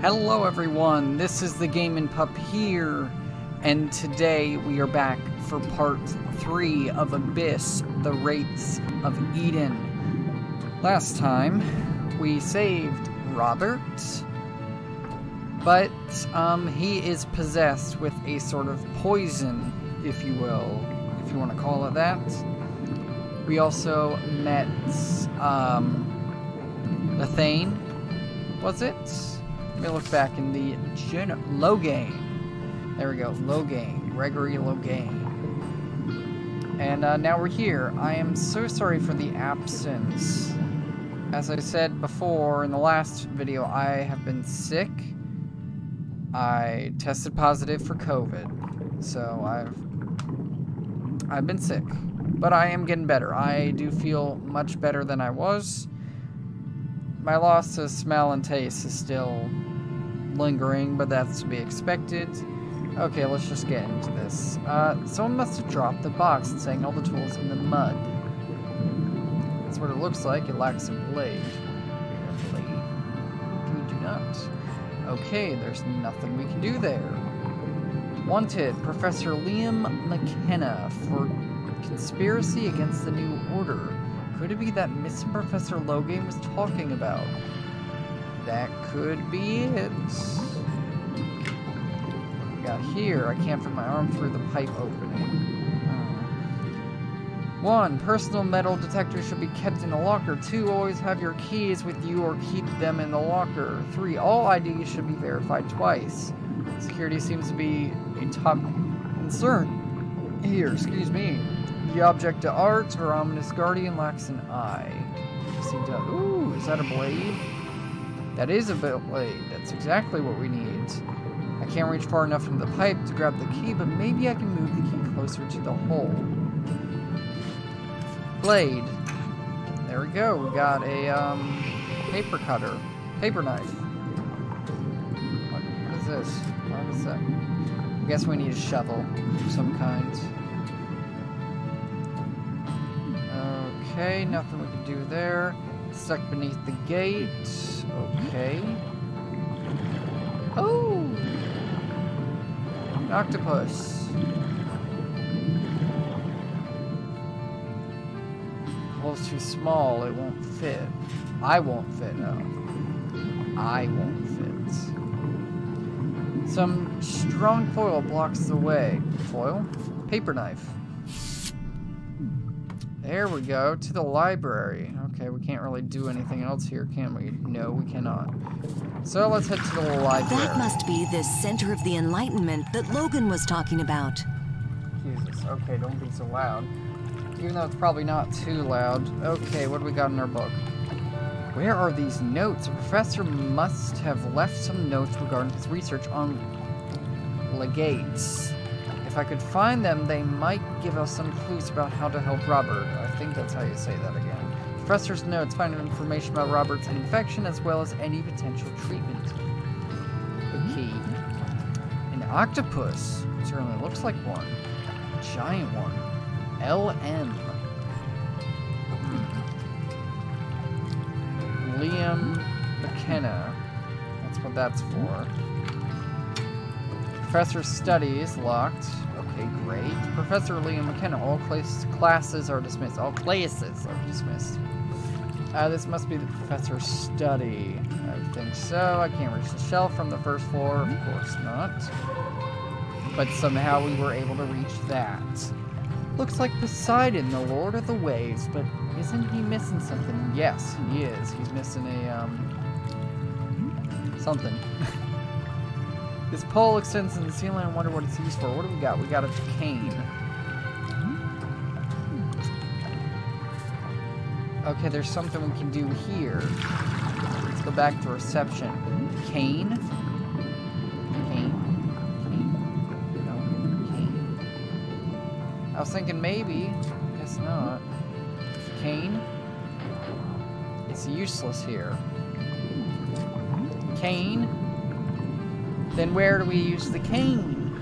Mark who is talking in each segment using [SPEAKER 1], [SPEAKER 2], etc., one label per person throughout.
[SPEAKER 1] Hello everyone, this is the Gaming Pup here, and today we are back for part 3 of Abyss, The Wraiths of Eden. Last time, we saved Robert, but um, he is possessed with a sort of poison, if you will, if you want to call it that. We also met um, Lethane, was it? Let me look back in the gen- Logan. There we go, Logan, Gregory Logan. And uh, now we're here. I am so sorry for the absence. As I said before in the last video, I have been sick. I tested positive for COVID, so I've I've been sick, but I am getting better. I do feel much better than I was. My loss of smell and taste is still lingering, but that's to be expected. Okay, let's just get into this. Uh, someone must have dropped the box and saying all the tools in the mud. That's what it looks like. It lacks a blade. Blade. We do not. Okay, there's nothing we can do there. Wanted, Professor Liam McKenna for conspiracy against the New Order. Could it be that missing Professor Logan was talking about? That could be it. We got here. I can't fit my arm through the pipe opening. Uh, One, personal metal detectors should be kept in the locker. Two, always have your keys with you or keep them in the locker. Three, all IDs should be verified twice. Security seems to be a top concern. Here, excuse me. The object to art or ominous guardian lacks an eye. Ooh, is that a blade? That is a blade. That's exactly what we need. I can't reach far enough into the pipe to grab the key, but maybe I can move the key closer to the hole. Blade. There we go. We got a um, paper cutter. Paper knife. What, what is this? What is that? I guess we need a shovel of some kind. Okay, nothing we can do there. Stuck beneath the gate. Okay. Oh! An octopus. Hole's too small, it won't fit. I won't fit, no. I won't fit. Some strong foil blocks the way. Foil? Paper knife. There we go, to the library. Okay, we can't really do anything else here, can we? No, we cannot. So let's head to the library.
[SPEAKER 2] That must be this center of the Enlightenment that Logan was talking about.
[SPEAKER 1] Jesus, okay, don't be so loud. Even though it's probably not too loud. Okay, what do we got in our book? Where are these notes? The professor must have left some notes regarding his research on legates. If I could find them, they might give us some clues about how to help Robert. I think that's how you say that again. Professor's notes find information about Robert's infection as well as any potential treatment. Key. An octopus. Certainly looks like one. A giant one. LM. Liam McKenna. That's what that's for. Professor studies locked. Okay, great. Professor Liam McKenna. All class classes are dismissed. All classes are dismissed. Uh, this must be the professor's study. I think so. I can't reach the shelf from the first floor. Of course not. But somehow we were able to reach that. Looks like Poseidon, the Lord of the Waves, but isn't he missing something? Yes, he is. He's missing a, um... Something. this pole extends in the ceiling. I wonder what it's used for. What do we got? We got a cane. Okay, there's something we can do here. Let's go back to reception. Cane? Cane? Cane? No, cane. I was thinking maybe. Guess not. Cane? It's useless here. Cane? Then where do we use the cane?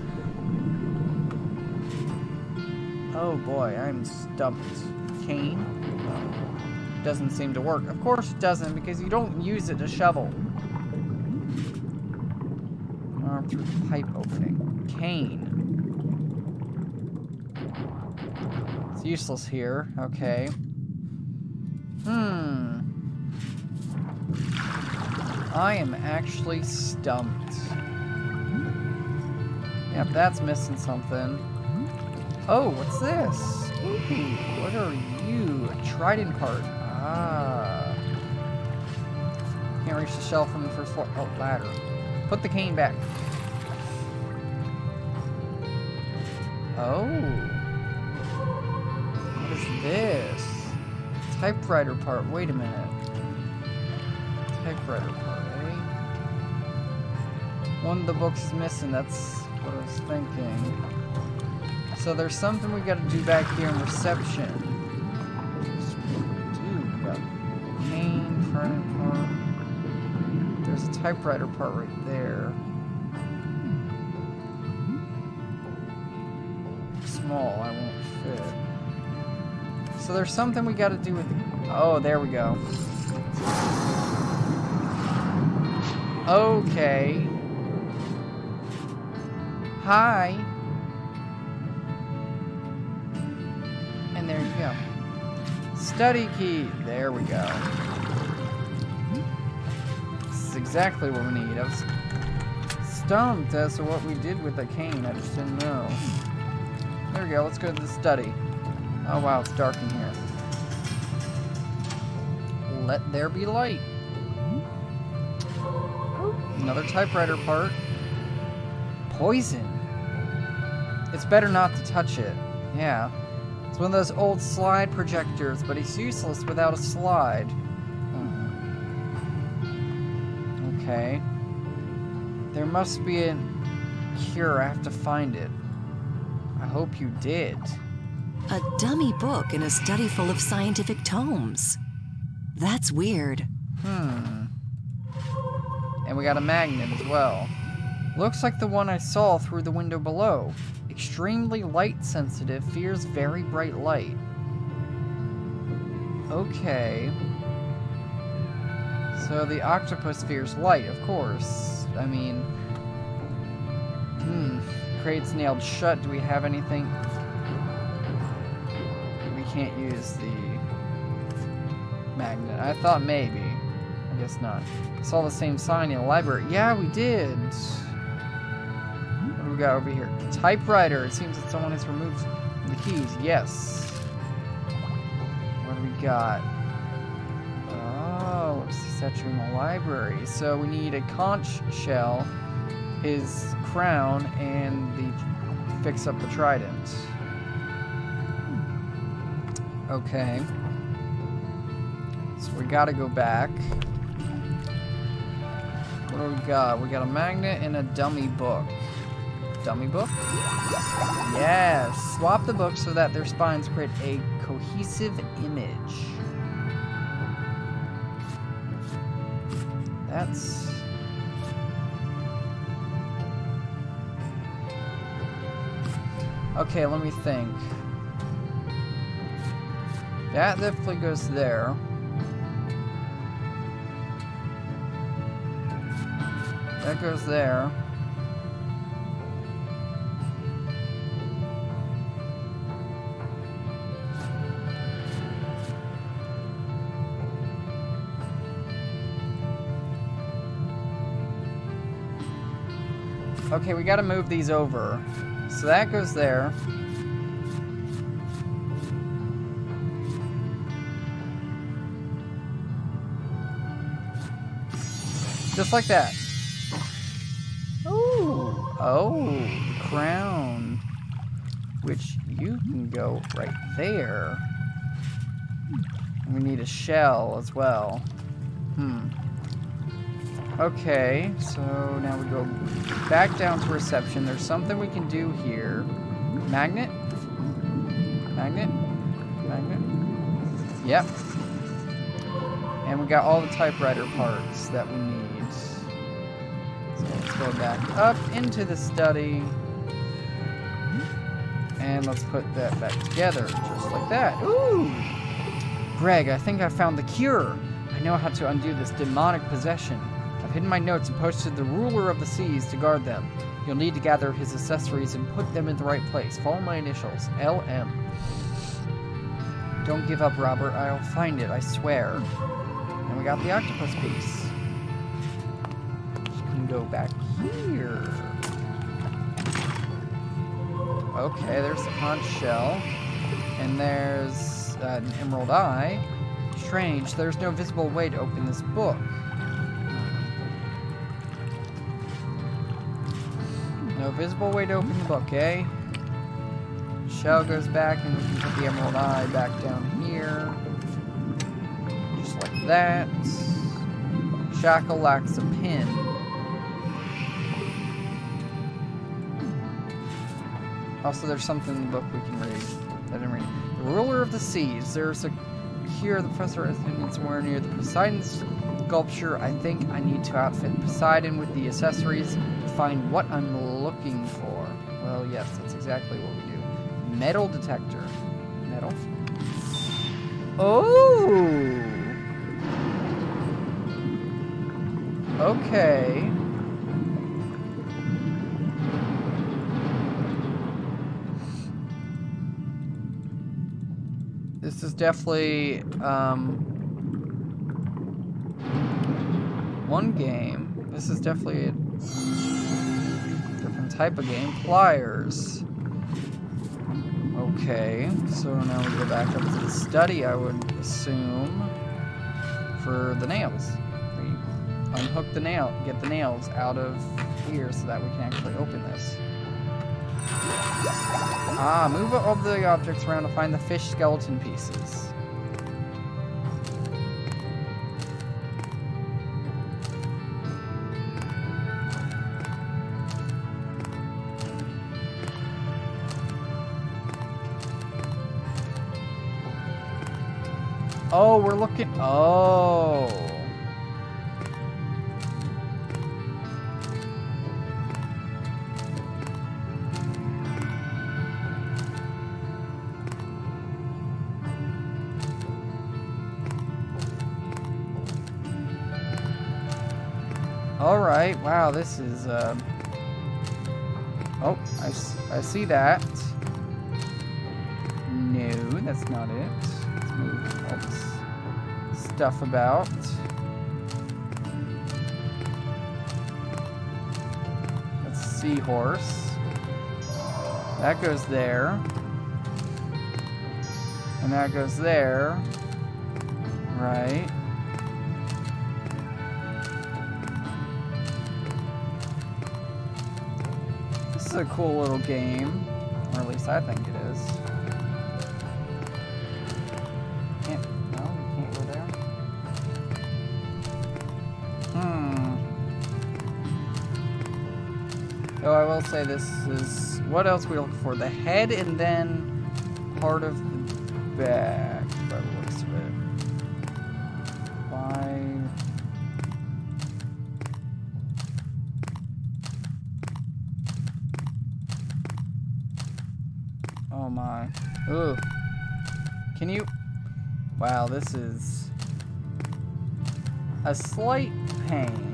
[SPEAKER 1] Oh boy, I'm stumped. Cane? Doesn't seem to work. Of course it doesn't, because you don't use it to shovel. Arm through pipe opening. Cane. It's useless here. Okay. Hmm. I am actually stumped. Yep, that's missing something. Oh, what's this? Ooh, what are you? A trident part. Ah. Can't reach the shelf from the first floor. Oh, ladder. Put the cane back. Oh. What is this? Typewriter part. Wait a minute. Typewriter part, eh? One of the books is missing. That's what I was thinking. So there's something we gotta do back here in reception. We got cane. There's a typewriter part right there. Small, I won't fit. So there's something we gotta do with the... Oh, there we go. Okay. Hi. And there you go. Study key. There we go. This is exactly what we need. I was stumped as to what we did with the cane. I just didn't know. There we go. Let's go to the study. Oh wow, it's dark in here. Let there be light. Another typewriter part. Poison. It's better not to touch it. Yeah. It's one of those old slide projectors, but it's useless without a slide. Hmm. Okay. There must be a cure. I have to find it. I hope you did.
[SPEAKER 2] A dummy book in a study full of scientific tomes. That's weird.
[SPEAKER 1] Hmm. And we got a magnet as well. Looks like the one I saw through the window below. Extremely light sensitive, fears very bright light. Okay. So the octopus fears light, of course. I mean... Hmm. Crate's nailed shut. Do we have anything? We can't use the magnet. I thought maybe. I guess not. Saw the same sign in the library. Yeah, we did. We got over here? Typewriter. It seems that someone has removed the keys. Yes. What do we got? Oh, it's statue in the library. So we need a conch shell, his crown, and the fix up the trident. Okay. So we gotta go back. What do we got? We got a magnet and a dummy book. Dummy book? Yes! Swap the books so that their spines create a cohesive image. That's... Okay, let me think. That definitely goes there. That goes there. Okay, we gotta move these over. So that goes there. Just like that. Ooh. Oh, the crown. Which you can go right there. We need a shell as well. Hmm. Okay, so now we go back down to reception. There's something we can do here. Magnet? Magnet? Magnet? Yep. And we got all the typewriter parts that we need. So let's go back up into the study. And let's put that back together, just like that. Ooh! Greg, I think I found the cure. I know how to undo this demonic possession hidden my notes and posted the ruler of the seas to guard them. You'll need to gather his accessories and put them in the right place. Follow my initials, LM. Don't give up, Robert. I'll find it, I swear. And we got the octopus piece. Can go back here. Okay, there's the conch shell. And there's uh, an emerald eye. Strange, there's no visible way to open this book. Visible way to open the book, eh? Shell goes back and we can put the emerald eye back down here. Just like that. Shackle lacks a pin. Also, there's something in the book we can read. I didn't read. The ruler of the seas. There's a here the professor is somewhere near the Poseidon sculpture. I think I need to outfit Poseidon with the accessories to find what I'm looking for. Well, yes, that's exactly what we do. Metal detector. Metal. Oh! Okay. This is definitely um, one game. This is definitely a type of game. Pliers. Okay, so now we go back up to the study, I would assume, for the nails. We unhook the nail, get the nails out of here so that we can actually open this. Ah, move all the objects around to find the fish skeleton pieces. Oh, we're looking. Oh. All right. Wow, this is. Uh... Oh, I, I see that. No, that's not it. Move all this stuff about. That's seahorse. That goes there. And that goes there. Right. This is a cool little game. Or at least I think it is. Say this is, what else we looking for? The head and then part of the back, by the looks of it. Why? Oh my. Ooh. Can you? Wow, this is a slight pain,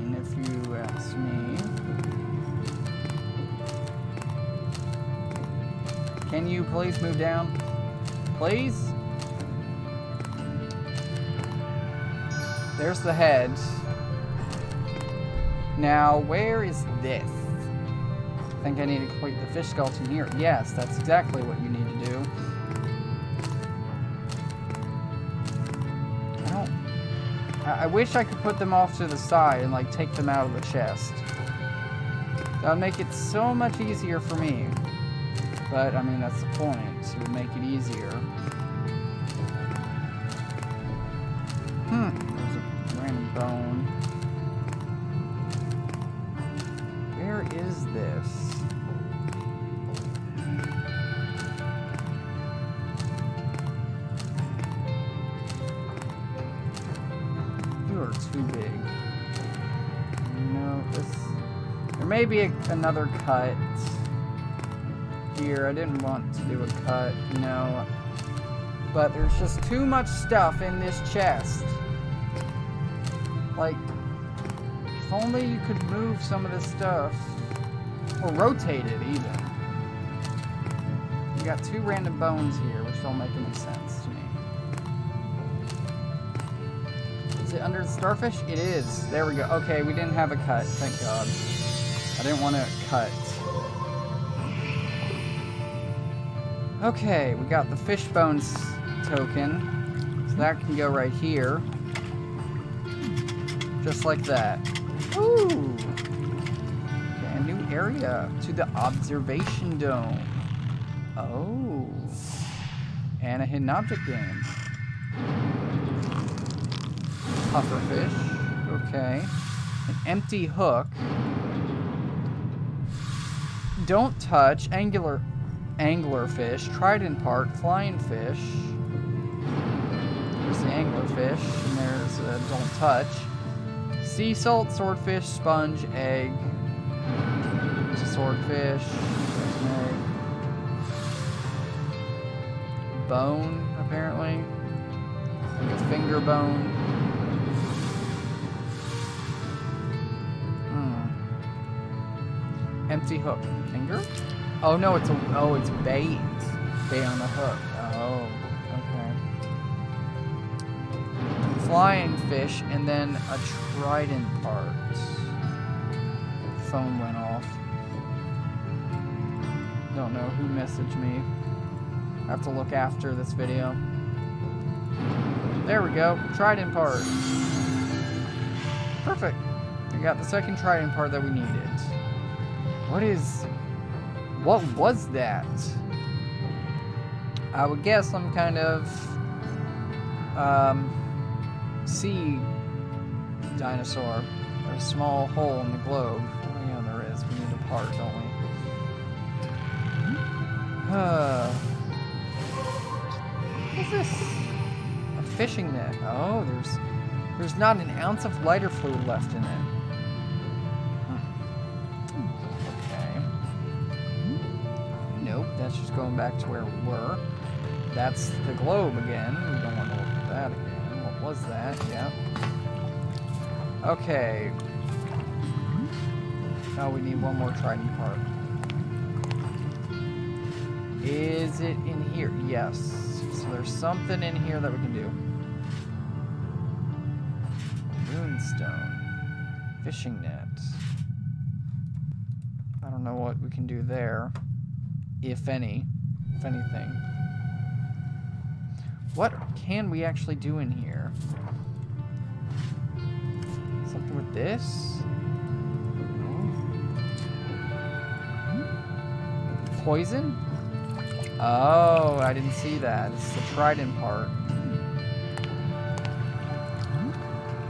[SPEAKER 1] please move down? Please? There's the head. Now, where is this? I think I need to complete the fish skeleton here. Yes, that's exactly what you need to do. Oh. I don't... I wish I could put them off to the side and, like, take them out of the chest. That would make it so much easier for me. But, I mean, that's the point. It would make it easier. Hmm. There's a random bone. Where is this? You are too big. No, this... There may be a, another cut here. I didn't want to do a cut, you know. But there's just too much stuff in this chest. Like, if only you could move some of this stuff. Or rotate it, even. You got two random bones here, which don't make any sense to me. Is it under the starfish? It is. There we go. Okay, we didn't have a cut, thank God. I didn't want to cut. Okay, we got the fish bones token. So that can go right here. Just like that. Ooh! Okay, a new area to the observation dome. Oh. And a hidden object game. Pufferfish. Okay. An empty hook. Don't touch. Angular anglerfish. Trident part. Flying fish. There's the anglerfish. And there's a don't touch. Sea salt, swordfish, sponge, egg. There's a swordfish. There's an egg. Bone, apparently. Like a finger bone. Hmm. Empty hook. Finger? Oh no, it's a oh it's bait. Bait on the hook. Oh, okay. Flying fish and then a trident part. Phone went off. Don't know who messaged me. I have to look after this video. There we go. Trident part. Perfect. We got the second trident part that we needed. What is... What was that? I would guess some kind of... Um... Sea dinosaur. Or a small hole in the globe. Oh, yeah, there is. We need a part, don't we? Uh... What is this? A fishing net. Oh, there's there's not an ounce of lighter fluid left in it. That's just going back to where we were. That's the globe again. We don't want to look at that again. What was that? Yeah. Okay. Now we need one more trident part. Is it in here? Yes. So there's something in here that we can do. Moonstone. Fishing net. I don't know what we can do there. If any. If anything. What can we actually do in here? Something with this? Poison? Oh, I didn't see that. It's the trident part.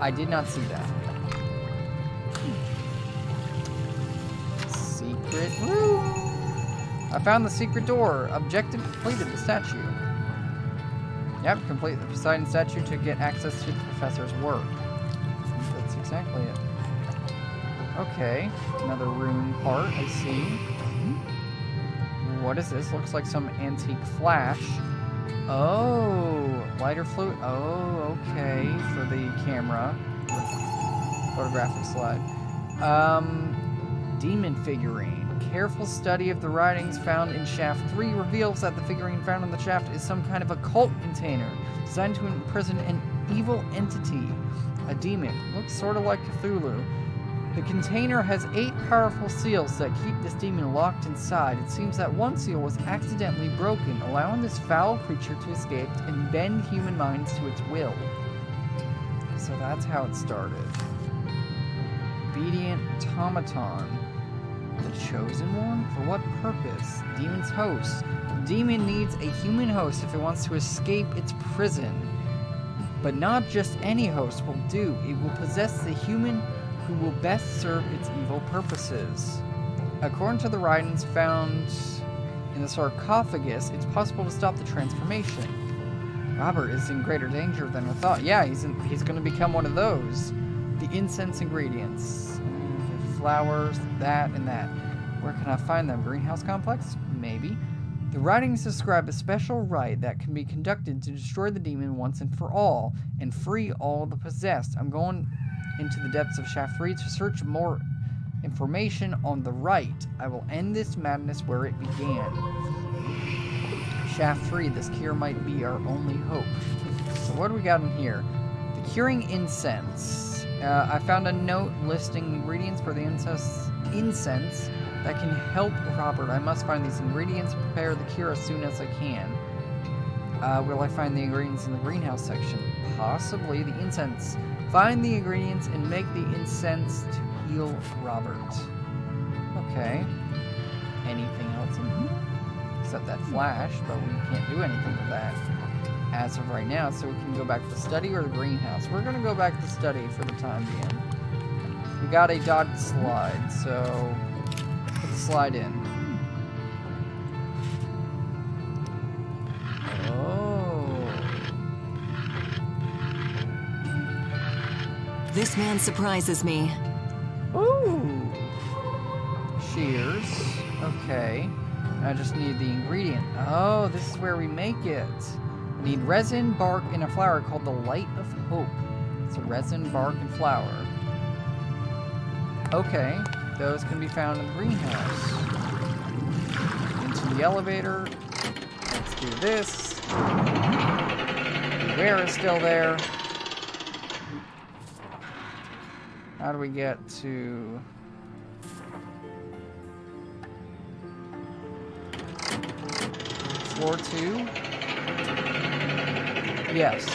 [SPEAKER 1] I did not see that. Secret. Woo! I found the secret door. Objective completed the statue. Yep, complete the Poseidon statue to get access to the professor's work. That's exactly it. Okay, another rune part, I see. What is this? Looks like some antique flash. Oh, lighter fluid. Oh, okay, for the camera. Photographic slide. Um, demon figurine. Careful study of the writings found in Shaft 3 reveals that the figurine found in the shaft is some kind of occult container designed to imprison an evil entity. A demon. Looks sort of like Cthulhu. The container has eight powerful seals that keep this demon locked inside. It seems that one seal was accidentally broken, allowing this foul creature to escape and bend human minds to its will. So that's how it started. Obedient automaton. The chosen one? For what purpose? Demon's host. Demon needs a human host if it wants to escape its prison. But not just any host will do. It will possess the human who will best serve its evil purposes. According to the writings found in the sarcophagus, it's possible to stop the transformation. Robert is in greater danger than I thought. Yeah, he's in, he's going to become one of those. The incense ingredients. Flowers, that, and that. Where can I find them? Greenhouse complex? Maybe. The writings describe a special rite that can be conducted to destroy the demon once and for all and free all the possessed. I'm going into the depths of Shaft 3 to search more information on the right. I will end this madness where it began. Shaft 3, this cure might be our only hope. So what do we got in here? The curing incense. Uh, I found a note listing ingredients for the incense, incense that can help Robert. I must find these ingredients and prepare the cure as soon as I can. Uh, will I find the ingredients in the greenhouse section? Possibly. The incense. Find the ingredients and make the incense to heal Robert. Okay. Anything else in here? Except that flash, but we can't do anything with that as of right now, so we can go back to the study or the greenhouse. We're going to go back to the study for the time being. We got a dodge slide, so put the slide in. Oh.
[SPEAKER 2] This man surprises me.
[SPEAKER 1] Ooh. Shears. Okay. I just need the ingredient. Oh, this is where we make it. Need resin, bark, and a flower called the Light of Hope. It's a resin, bark, and flower. Okay. Those can be found in the greenhouse. Into the elevator. Let's do this. Where is still there. How do we get to... Floor two? Yes.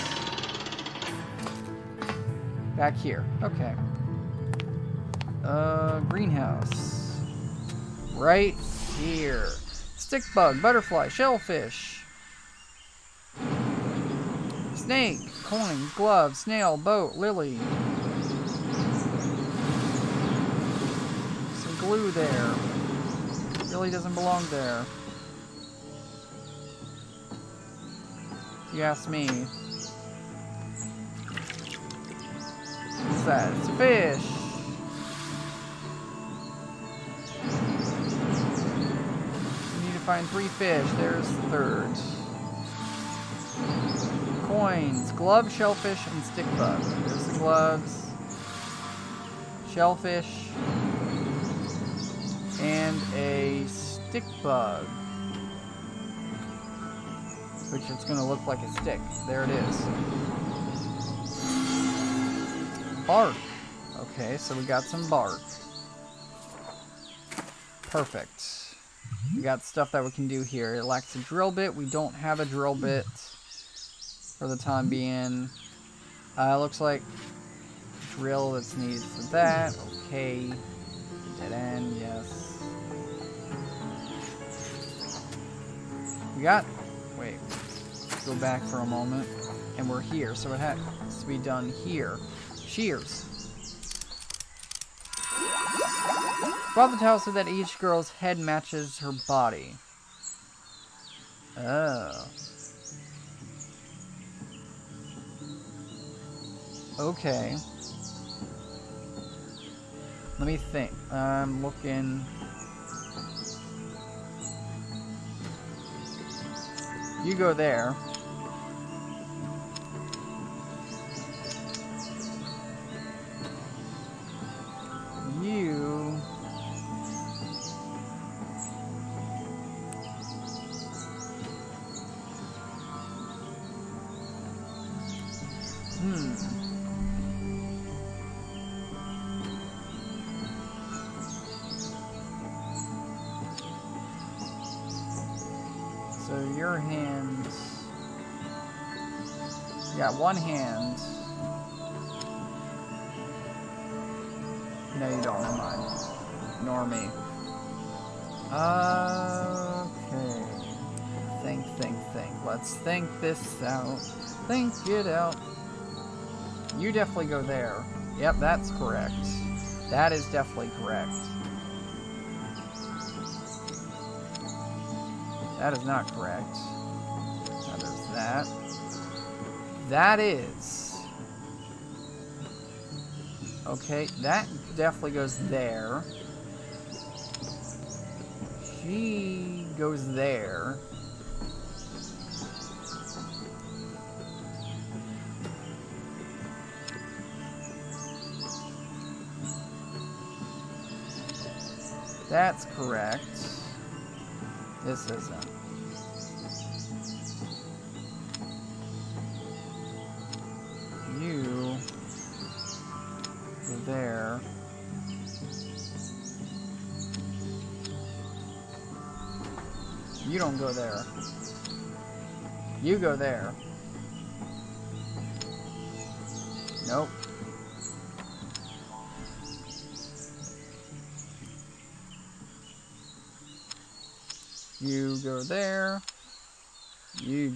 [SPEAKER 1] Back here. Okay. Uh, greenhouse. Right here. Stick bug, butterfly, shellfish. Snake, coin, glove, snail, boat, lily. Some glue there. Really doesn't belong there. You ask me. That? Fish. We need to find three fish. There's the third. Coins. Glove, shellfish, and stick bug. There's the gloves. Shellfish. And a stick bug which it's going to look like a stick. There it is. Bark. Okay, so we got some bark. Perfect. We got stuff that we can do here. It lacks a drill bit. We don't have a drill bit for the time being. Uh, looks like drill that's needed for that. Okay. Dead end, yes. We got Wait. Go back for a moment. And we're here, so it has to be done here. Draw the towel so that each girl's head matches her body. Oh. Okay. Let me think. I'm looking... You go there. You... Let's think this out. Think it out. You definitely go there. Yep, that's correct. That is definitely correct. That is not correct. Now there's that. That is. Okay, that definitely goes there. She goes there. That's correct. This isn't. You there. You don't go there. You go there.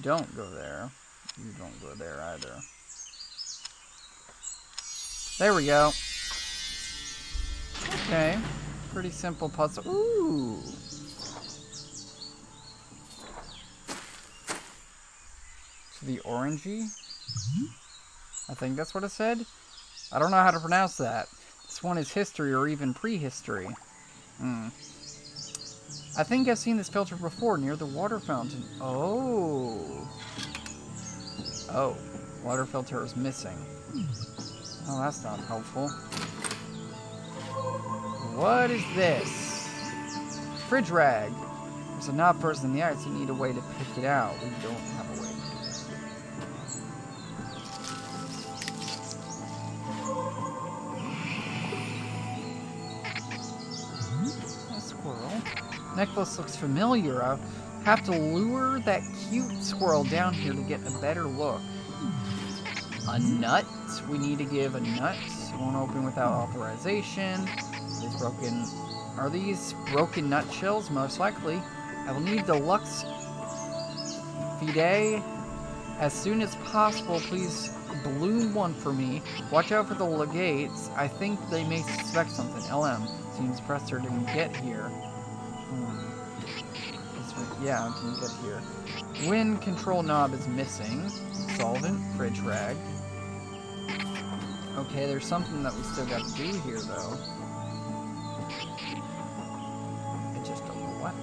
[SPEAKER 1] Don't go there. You don't go there either. There we go. Okay. Pretty simple puzzle. Ooh. To the orangey? I think that's what it said. I don't know how to pronounce that. This one is history or even prehistory. Hmm. I think I've seen this filter before near the water fountain. Oh. Oh. Water filter is missing. Oh, that's not helpful. What is this? Fridge rag. There's a knob first in the ice. You need a way to pick it out. We don't have a Necklace looks familiar. I have to lure that cute squirrel down here to get a better look. A nut. We need to give a nut. It won't open without authorization. These broken. Are these broken nutshells? Most likely. I will need the Lux Fide as soon as possible. Please bloom one for me. Watch out for the legates. I think they may suspect something. LM. Seems Presser didn't get here. This one- Yeah, didn't get here. Wind control knob is missing. Solvent, fridge rag. Okay, there's something that we still got to do here, though. It just don't know what.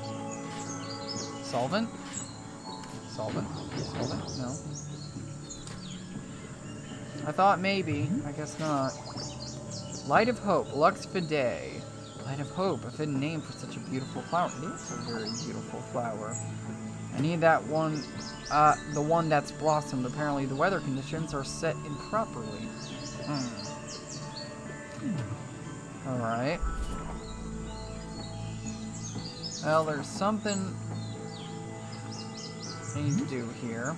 [SPEAKER 1] Solvent? Solvent? Solvent? No. I thought maybe. I guess not. Light of Hope, Lux Fide. Light of Hope, a fitting name for such a beautiful flower. It is a very beautiful flower. I need that one, uh, the one that's blossomed. Apparently the weather conditions are set improperly. Hmm. Alright. Well, there's something I need to do here.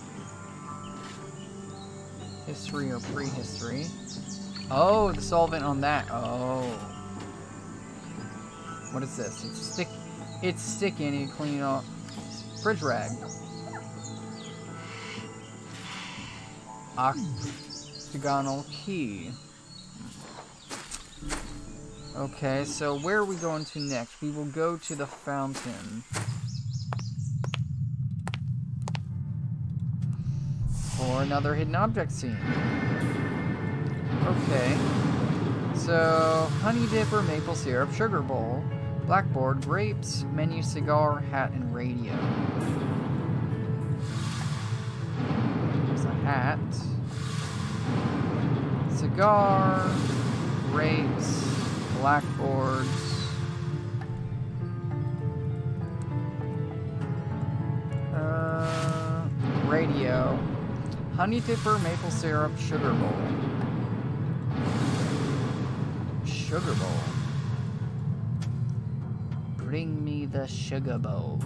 [SPEAKER 1] History or prehistory. Oh, the solvent on that. Oh. What is this? It's stick. It's sticky. Need to clean off. Fridge rag. Octagonal key. Okay, so where are we going to next? We will go to the fountain. For another hidden object scene. Okay. So, honey dipper, maple syrup, sugar bowl, blackboard, grapes, menu, cigar, hat, and radio. There's a hat. Cigar, grapes, blackboards. Uh, radio. Honey dipper, maple syrup, sugar bowl. Sugar bowl. Bring me the sugar bowl.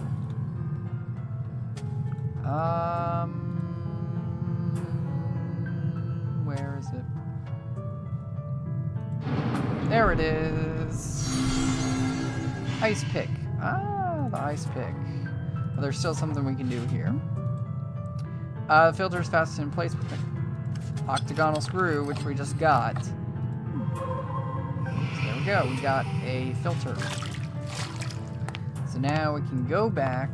[SPEAKER 1] Um, where is it? There it is. Ice pick. Ah, the ice pick. Well, there's still something we can do here. Uh, the filter is fastened in place with the octagonal screw, which we just got. So there we go. We got a filter. So now we can go back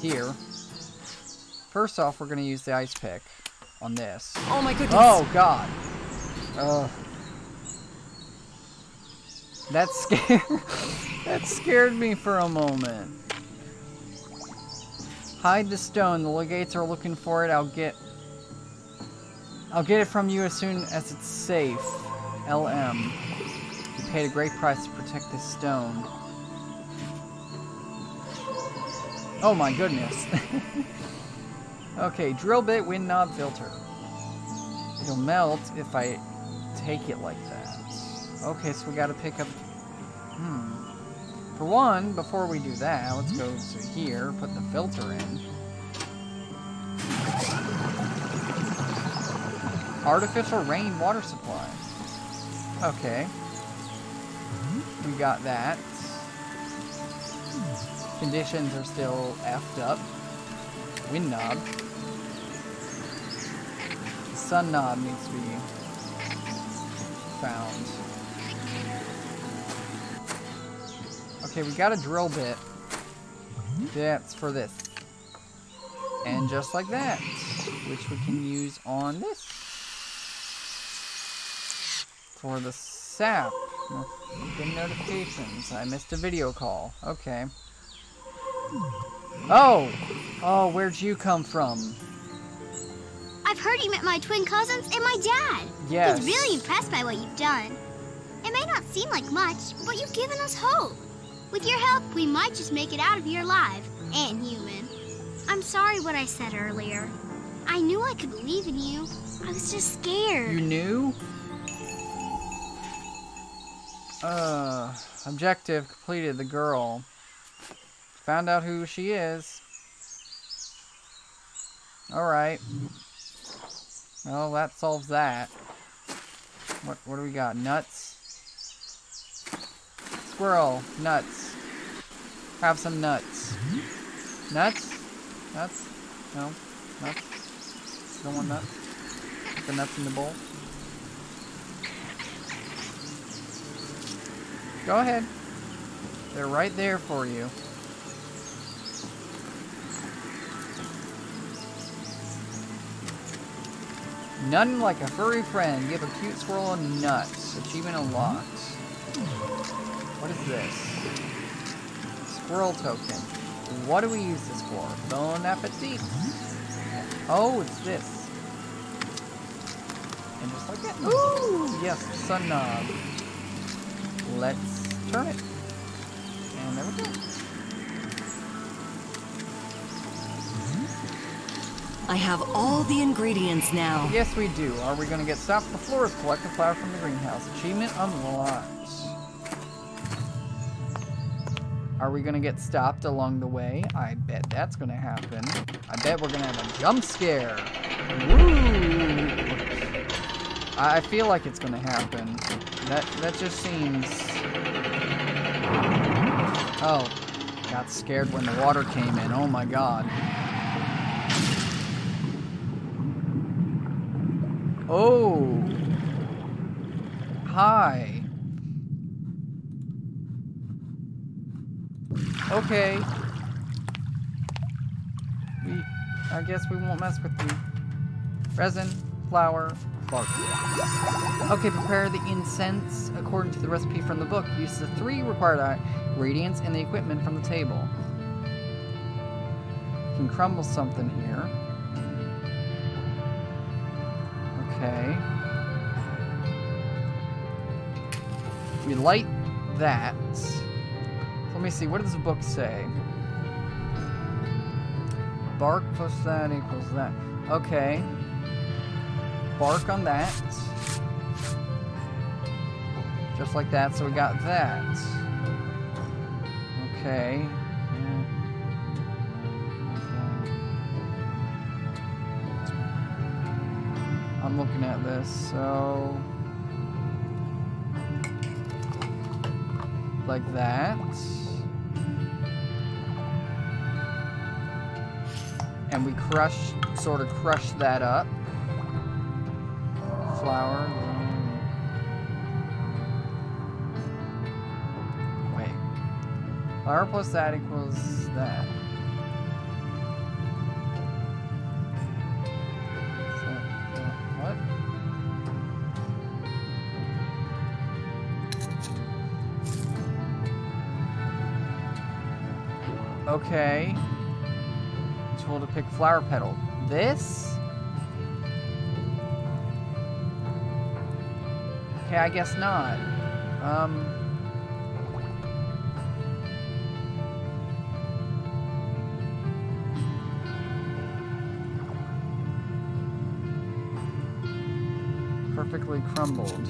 [SPEAKER 1] here. First off, we're going to use the ice pick on this.
[SPEAKER 2] Oh my goodness.
[SPEAKER 1] Oh God. Ugh. That scared. that scared me for a moment. Hide the stone. The legates are looking for it. I'll get. I'll get it from you as soon as it's safe. LM. Paid a great price to protect this stone. Oh my goodness. okay, drill bit, wind knob, filter. It'll melt if I take it like that. Okay, so we gotta pick up... Hmm. For one, before we do that, let's go to here, put the filter in. Artificial rain water supply. Okay. We got that. Conditions are still effed up. Wind knob. The sun knob needs to be found. Okay, we got a drill bit. That's for this. And just like that, which we can use on this. For the sap. Good notifications. I missed a video call. Okay. Oh! Oh, where'd you come from?
[SPEAKER 3] I've heard you met my twin cousins and my dad.
[SPEAKER 1] Yes.
[SPEAKER 3] He's really impressed by what you've done. It may not seem like much, but you've given us hope. With your help, we might just make it out of here alive and human. I'm sorry what I said earlier. I knew I could believe in you. I was just scared.
[SPEAKER 1] You knew? Uh, objective completed. The girl. Found out who she is. Alright. Well, that solves that. What, what do we got? Nuts? Squirrel. Nuts. Have some nuts. Nuts? Nuts? No? Nuts? Don't want nuts? Put the nuts in the bowl? Go ahead. They're right there for you. None like a furry friend. Give a cute squirrel a nut. Achievement unlocked. What is this? Squirrel token. What do we use this for? Bon appetit. Oh, it's this. And just like that. Ooh! Yes, sun knob. Let's turn it. And there we go.
[SPEAKER 2] I have all the ingredients now.
[SPEAKER 1] Yes, we do. Are we going to get stopped? The florist collect the flower from the greenhouse. Achievement unlocked. Are we going to get stopped along the way? I bet that's going to happen. I bet we're going to have a jump scare. Woo! I I feel like it's going to happen. That that just seems... Oh, got scared when the water came in. Oh my god. Oh. Hi. Okay. We, I guess we won't mess with you. Resin, flour, bark. Okay, prepare the incense according to the recipe from the book. Use the three required ingredients and the equipment from the table. You can crumble something here. Okay. We light that. Let me see, what does the book say? Bark plus that equals that. Okay. Bark on that. Just like that, so we got that. Okay. I'm looking at this, so... Like that. And we crush, sort of crush that up. Wait. Flour plus that equals that. Okay. Tool to pick flower petal. This? Okay, I guess not. Um... Perfectly crumbled.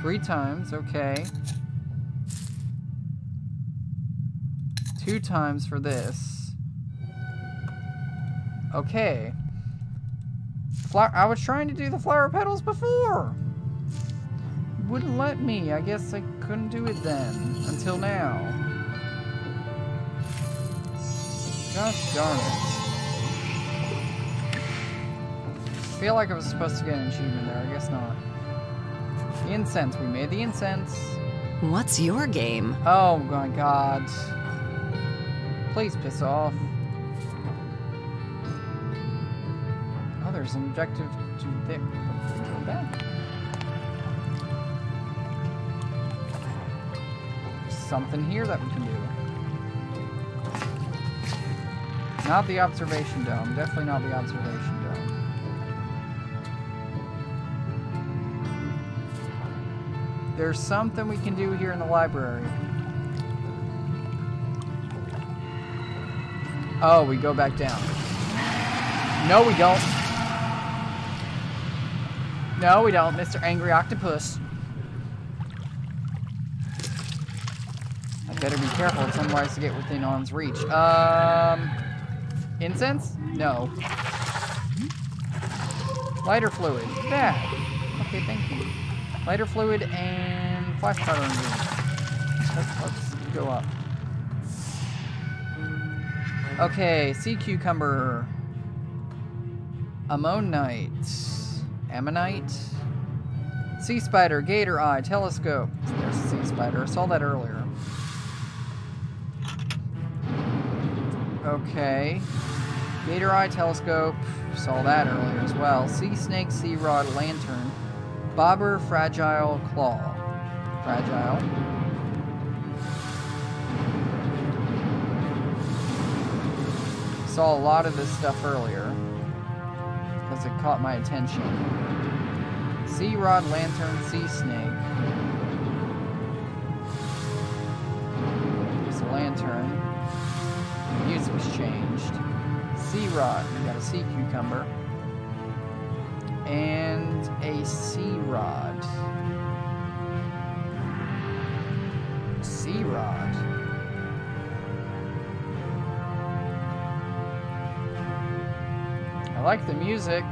[SPEAKER 1] Three times, okay. Two times for this. Okay. Flower I was trying to do the flower petals before. Wouldn't let me. I guess I couldn't do it then. Until now. Gosh darn it. I feel like I was supposed to get an achievement there. I guess not. The incense. We made the incense.
[SPEAKER 2] What's your game?
[SPEAKER 1] Oh my god. Please piss off. There's an objective to there. Go something here that we can do. Not the observation dome. Definitely not the observation dome. There's something we can do here in the library. Oh, we go back down. No, we don't. No, we don't, Mr. Angry Octopus. I better be careful, it's unwise to get within arm's reach. Um, incense? No. Lighter fluid. That. Okay, thank you. Lighter fluid and flash powder ingredients. Let's, let's go up. Okay, sea cucumber. Ammonite. Ammonite. Sea spider, gator eye, telescope. There's a sea spider. I saw that earlier. Okay. Gator eye, telescope. Saw that earlier as well. Sea snake, sea rod, lantern. Bobber, fragile, claw. Fragile. Saw a lot of this stuff earlier because it caught my attention. Sea rod, lantern, sea snake. There's a lantern. The music's changed. Sea rod. We got a sea cucumber. And a sea rod. Sea rod. I like the music.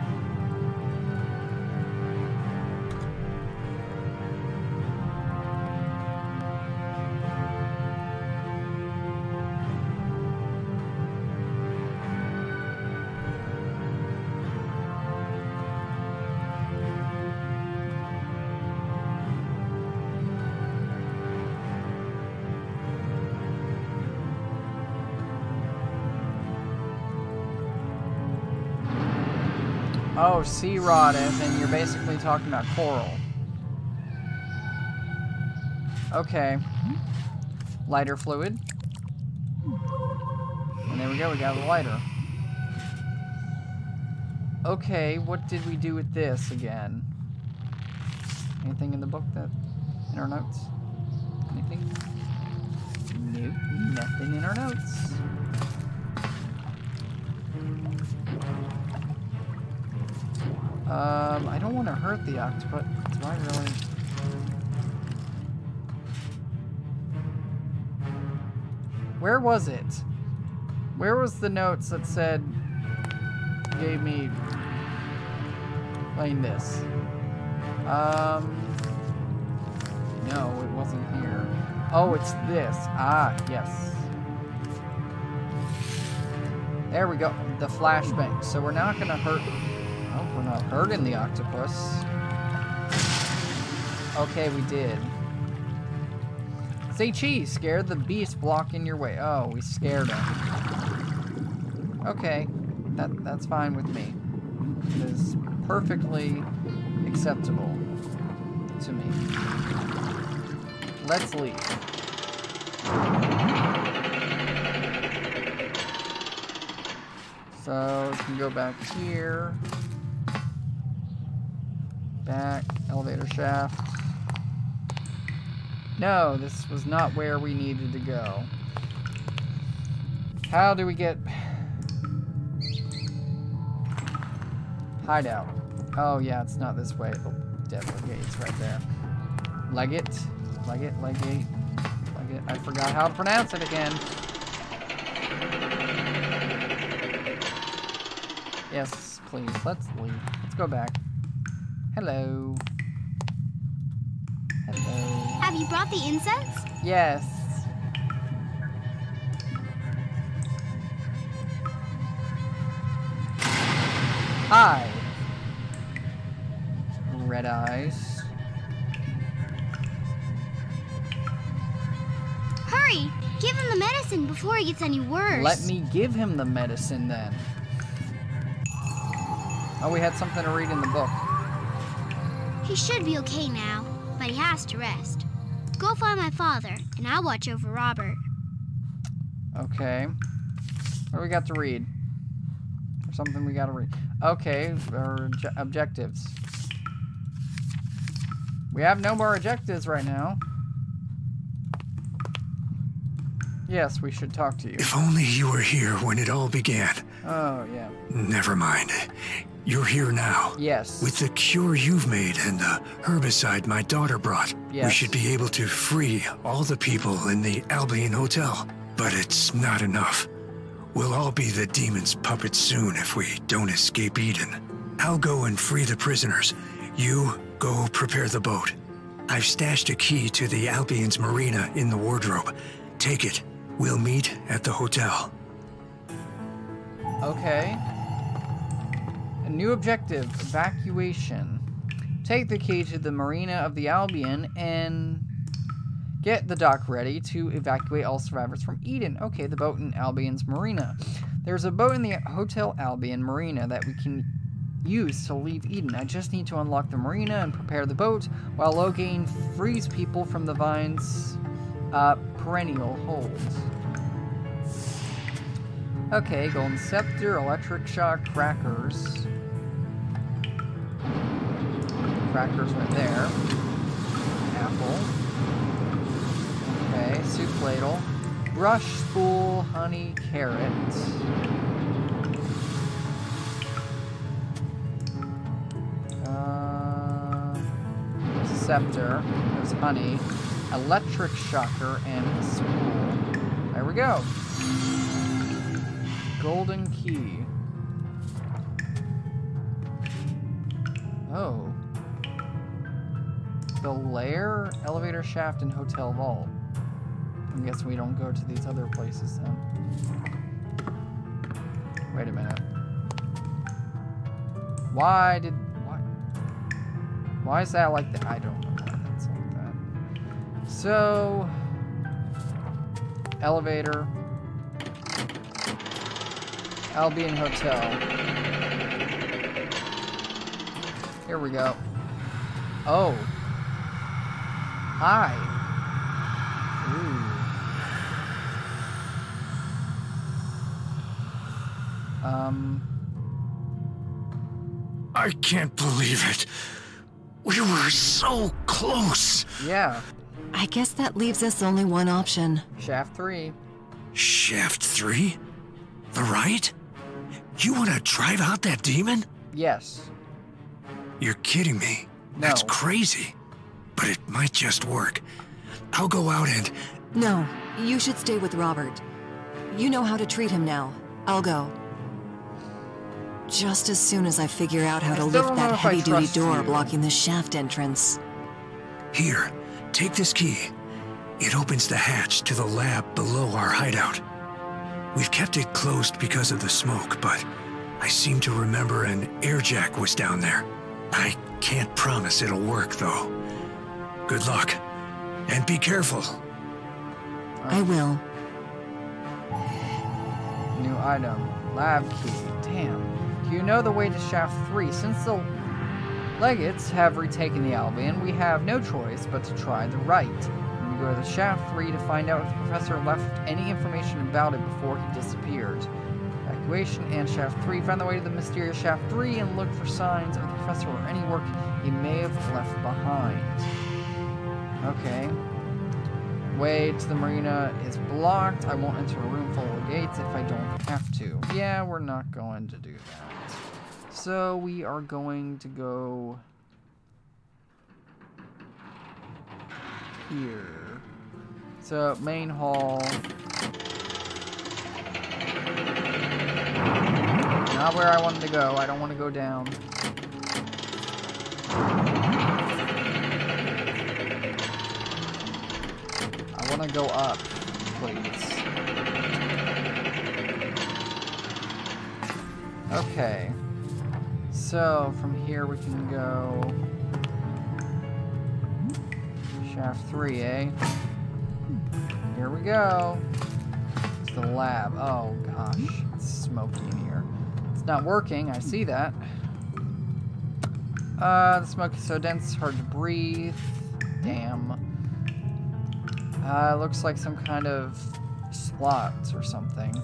[SPEAKER 1] Oh, sea rod, as in you're basically talking about coral. Okay. Lighter fluid. And there we go, we got a lighter. Okay, what did we do with this again? Anything in the book that... in our notes? Anything? Nope, nothing in our notes. Um, I don't want to hurt the octopus. Do I really? Where was it? Where was the notes that said gave me playing this? Um, no, it wasn't here. Oh, it's this. Ah, yes. There we go. The flashbang. So we're not going to hurt we're not hurting the octopus. Okay, we did. Say cheese, scared the beast blocking your way. Oh, we scared him. Okay, that that's fine with me. It is perfectly acceptable to me. Let's leave. So, we can go back here. Elevator shaft. No, this was not where we needed to go. How do we get... Hideout. Oh, yeah, it's not this way. Oh, definitely gates right there. Leggett. Leggett, Leggate. Leggett. I forgot how to pronounce it again. Yes, please. Let's leave. Let's go back. Hello. Hello.
[SPEAKER 3] Have you brought the incense?
[SPEAKER 1] Yes. Hi. Red eyes.
[SPEAKER 3] Hurry! Give him the medicine before he gets any worse.
[SPEAKER 1] Let me give him the medicine then. Oh, we had something to read in the book.
[SPEAKER 3] He should be okay now, but he has to rest. Go find my father, and I'll watch over Robert.
[SPEAKER 1] Okay. What do we got to read? Or something we got to read. Okay, our objectives. We have no more objectives right now. Yes, we should talk to you.
[SPEAKER 4] If only you were here when it all began.
[SPEAKER 1] Oh, yeah.
[SPEAKER 4] Never mind. You're here now.
[SPEAKER 1] Yes.
[SPEAKER 4] With the cure you've made and the herbicide my daughter brought, we should be able to free all the people in the Albion Hotel. But it's not enough. We'll all be the demon's puppets soon if we don't escape Eden. I'll go and free the prisoners. You go prepare the boat. I've stashed a key to the Albion's marina in the wardrobe. Take it. We'll meet at the hotel.
[SPEAKER 1] Okay. A new objective evacuation. Take the key to the marina of the Albion and get the dock ready to evacuate all survivors from Eden. Okay, the boat in Albion's marina. There's a boat in the Hotel Albion marina that we can use to leave Eden. I just need to unlock the marina and prepare the boat while Logan frees people from the vine's uh, perennial hold. Okay, golden scepter, electric shock, crackers. Crackers right there. Apple. Okay, soup ladle. Brush, spool, honey, carrot. Uh, scepter. There's honey. Electric shocker and spool. There we go. Golden key. Oh. The lair, elevator shaft, and hotel vault. I guess we don't go to these other places then. Wait a minute. Why did why why is that like that? I don't know why that's like that. So elevator. Albion Hotel. Here we go. Oh. Hi. Ooh. Um.
[SPEAKER 4] I can't believe it. We were so close.
[SPEAKER 1] Yeah.
[SPEAKER 2] I guess that leaves us only one option.
[SPEAKER 1] Shaft three.
[SPEAKER 4] Shaft 3? The right? You want to drive out that demon?
[SPEAKER 1] Yes.
[SPEAKER 4] You're kidding me. That's crazy. But it might just work. I'll go out and.
[SPEAKER 2] No, you should stay with Robert. You know how to treat him now. I'll go. Just as soon as I figure out how
[SPEAKER 1] I
[SPEAKER 2] to lift that heavy duty door
[SPEAKER 1] you.
[SPEAKER 2] blocking the shaft entrance.
[SPEAKER 4] Here, take this key. It opens the hatch to the lab below our hideout. We've kept it closed because of the smoke, but I seem to remember an air jack was down there. I can't promise it'll work, though. Good luck. And be careful.
[SPEAKER 2] I will.
[SPEAKER 1] New item. Lab key. Damn. Do you know the way to shaft three? Since the Legates have retaken the Albion, we have no choice but to try the right. Go to shaft three to find out if the professor left any information about it before he disappeared. evacuation and Shaft 3. Find the way to the mysterious Shaft 3 and look for signs of the professor or any work he may have left behind. Okay. Way to the marina is blocked. I won't enter a room full of gates if I don't have to. Yeah, we're not going to do that. So we are going to go here. So main hall. Not where I wanted to go. I don't want to go down. I want to go up, please. Okay. So, from here we can go... Shaft 3, eh? Here we go. It's the lab. Oh, gosh. It's smoky in here. It's not working. I see that. Uh, the smoke is so dense, it's hard to breathe. Damn. Uh, looks like some kind of slots or something.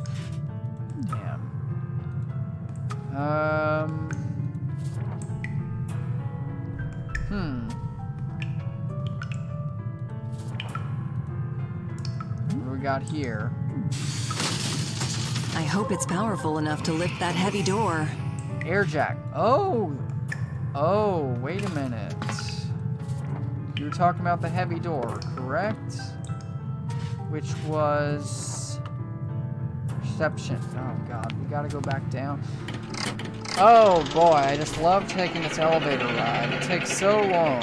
[SPEAKER 1] Damn. Um. Hmm. We got here?
[SPEAKER 2] I hope it's powerful enough to lift that heavy door.
[SPEAKER 1] Air jack. Oh! Oh, wait a minute. You were talking about the heavy door, correct? Which was... Perception. Oh god, we gotta go back down. Oh boy, I just love taking this elevator ride. It takes so long.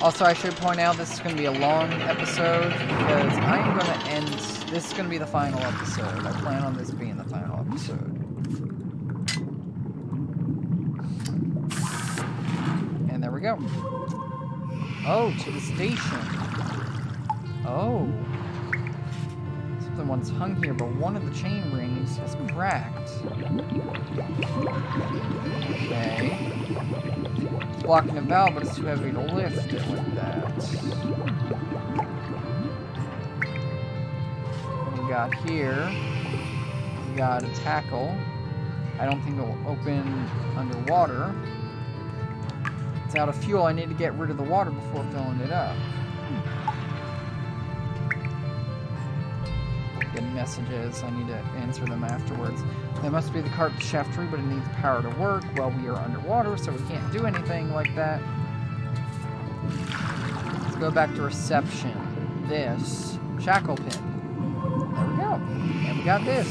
[SPEAKER 1] Also, I should point out this is going to be a long episode because I am going to end... This is going to be the final episode. I plan on this being the final episode. And there we go. Oh, to the station. Oh. Something once hung here, but one of the chain rings has cracked. Okay. Blocking a valve, but it's too heavy to lift it like that. What we got here? We got a tackle. I don't think it will open underwater. It's out of fuel. I need to get rid of the water before filling it up. Messages. I need to answer them afterwards. That must be the carp shaft tree, but it needs power to work. Well, we are underwater, so we can't do anything like that. Let's go back to reception. This. Shackle pin. There we go. And we got this.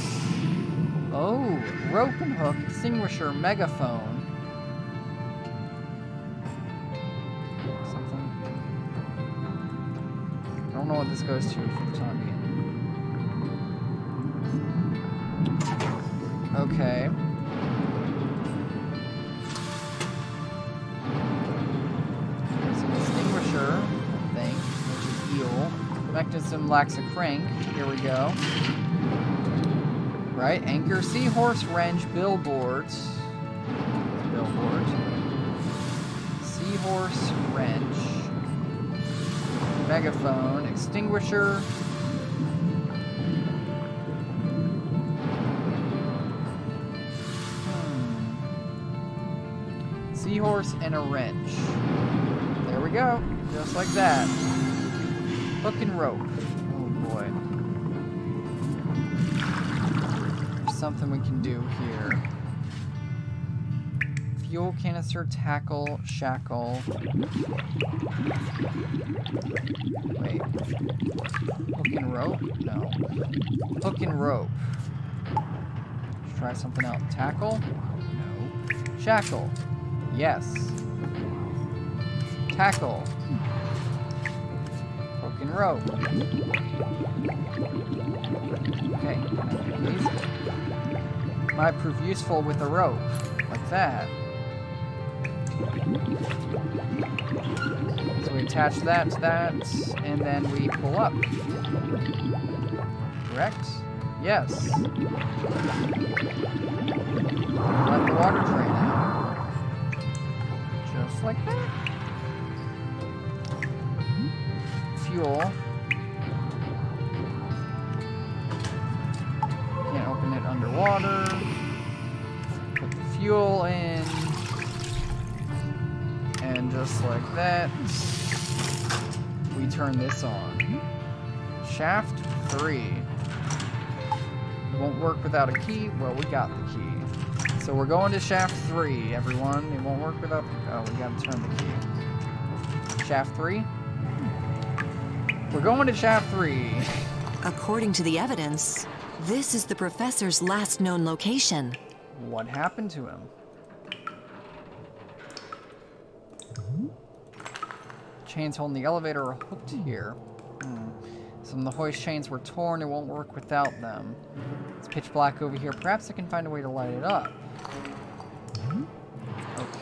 [SPEAKER 1] Oh, rope and hook, extinguisher, megaphone. Something. I don't know what this goes to for the time Okay. There's an extinguisher thing, which is eel. Mechanism lacks a crank. Here we go. Right, anchor, seahorse, wrench, billboards. Billboard. Seahorse, wrench. Megaphone, extinguisher. Seahorse and a wrench. There we go. Just like that. Hook and rope. Oh boy. There's something we can do here. Fuel canister, tackle, shackle. Wait. Hook and rope? No. Hook and rope. Let's try something else. Tackle? No. Shackle? Yes. Tackle. Hook and rope. Okay. These might prove useful with a rope. Like that. So we attach that to that, and then we pull up. Correct? Yes. Let the water drain out. Just like that. Hmm? Fuel. Can't open it underwater. Put the fuel in. And just like that, we turn this on. Shaft 3. Won't work without a key. Well, we got the key. So we're going to shaft 3, everyone. It won't work without... Oh, we gotta turn the key. Shaft 3? We're going to shaft 3.
[SPEAKER 2] According to the evidence, this is the professor's last known location.
[SPEAKER 1] What happened to him? Chains holding the elevator are hooked here. Hmm. Some of the hoist chains were torn. It won't work without them. It's pitch black over here. Perhaps I can find a way to light it up.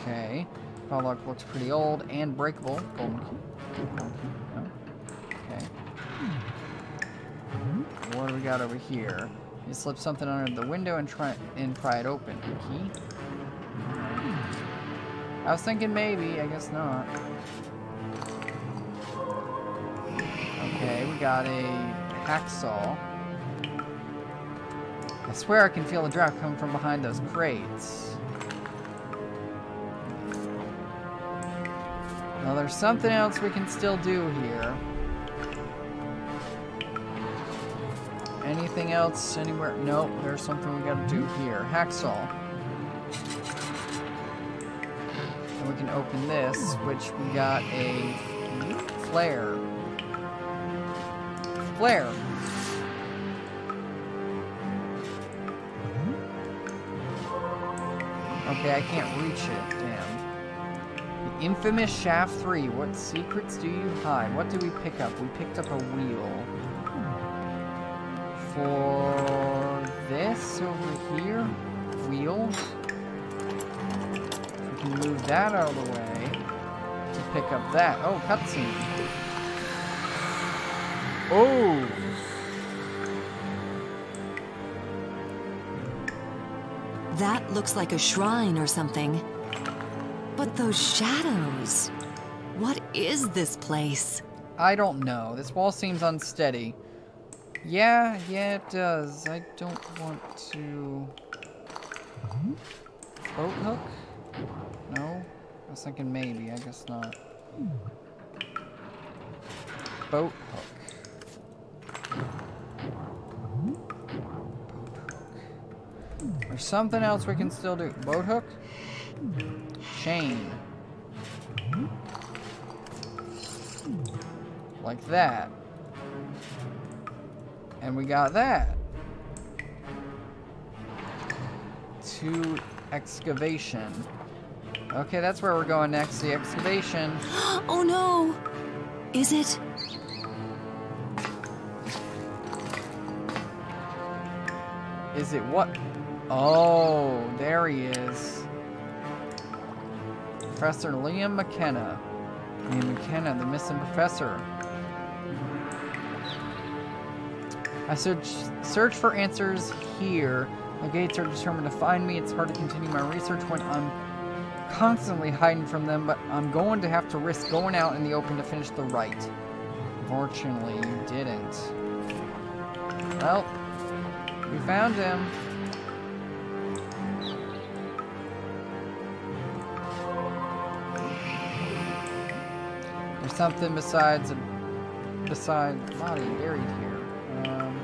[SPEAKER 1] Okay. Padlock looks pretty old and breakable. Golden key. Golden key. No. Okay. What do we got over here? You slip something under the window and try and pry it open. Key? I was thinking maybe, I guess not. Okay, we got a hacksaw. I swear I can feel the draft coming from behind those crates. Well, there's something else we can still do here. Anything else anywhere? Nope, there's something we gotta do here. Hacksaw. And we can open this, which we got a flare. Flare. Okay, I can't reach it. Damn. Infamous Shaft 3. What secrets do you hide? What do we pick up? We picked up a wheel. For this over here, wheel. We can move that out of the way to pick up that. Oh, cutscene. Oh!
[SPEAKER 2] That looks like a shrine or something. Those shadows. What is this place?
[SPEAKER 1] I don't know. This wall seems unsteady. Yeah, yeah, it does. I don't want to... Boat hook? No? I was thinking maybe. I guess not. Boat hook. There's something else we can still do. Boat hook? Chain. Like that. And we got that. To excavation. Okay, that's where we're going next. The excavation.
[SPEAKER 2] Oh no! Is it?
[SPEAKER 1] Is it what? Oh, there he is. Professor Liam McKenna. Liam McKenna, the missing professor. I search, search for answers here. The gates are determined to find me. It's hard to continue my research when I'm constantly hiding from them, but I'm going to have to risk going out in the open to finish the rite. Fortunately, you didn't. Well, we found him. Something besides a besides body buried here. Um,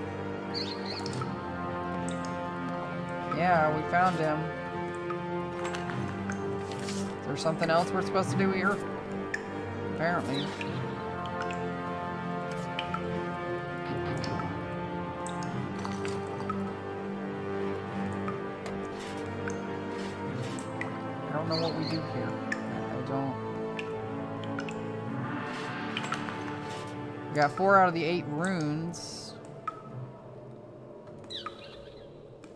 [SPEAKER 1] yeah, we found him. Is there something else we're supposed to do here? Apparently. Got four out of the eight runes.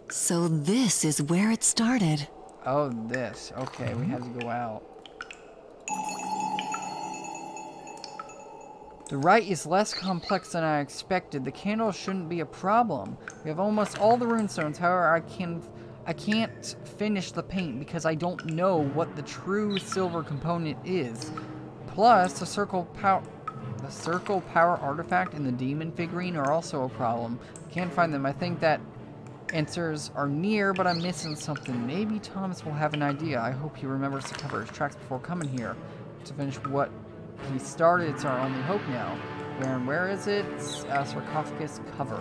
[SPEAKER 2] So this is where it started.
[SPEAKER 1] Oh, this. Okay, we have to go out. The rite is less complex than I expected. The candle shouldn't be a problem. We have almost all the rune stones. However, I can I can't finish the paint because I don't know what the true silver component is. Plus, the circle power the circle power artifact and the demon figurine are also a problem. Can't find them. I think that answers are near, but I'm missing something. Maybe Thomas will have an idea. I hope he remembers to cover his tracks before coming here. to finish what he started. It's our only hope now. Where and where is it? Uh, sarcophagus cover.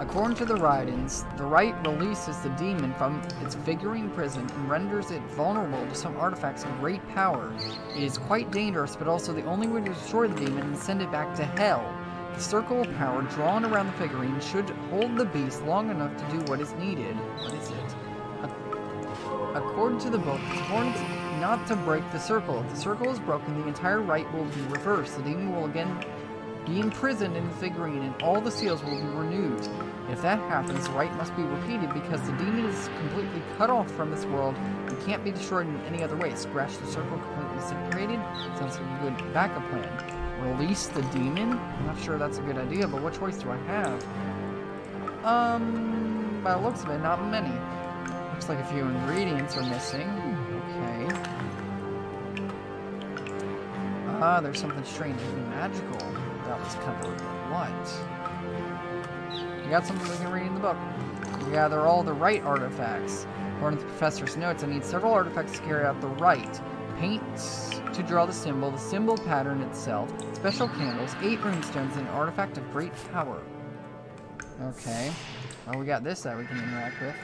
[SPEAKER 1] According to the Rydens, the Rite releases the demon from its figurine prison and renders it vulnerable to some artifacts of great power. It is quite dangerous, but also the only way to destroy the demon and send it back to hell. The circle of power drawn around the figurine should hold the beast long enough to do what is needed. What is it? According to the book, it's important not to break the circle. If the circle is broken, the entire rite will be reversed. The demon will again be imprisoned in the figurine and all the seals will be renewed. If that happens, rite must be repeated because the demon is completely cut off from this world and can't be destroyed in any other way. Scratch the circle completely separated? Sounds like a good backup plan. Release the demon? I'm not sure that's a good idea, but what choice do I have? Um, by the looks of it, not many. Looks like a few ingredients are missing. Okay. Ah, there's something strange and magical about this cover. What? We got something we can read in the book. We gather all the right artifacts. According to the professor's notes, I need several artifacts to carry out the Rite. Paint to draw the symbol, the symbol pattern itself, special candles, eight runestones, and an artifact of great power. Okay. Well, we got this that we can interact with.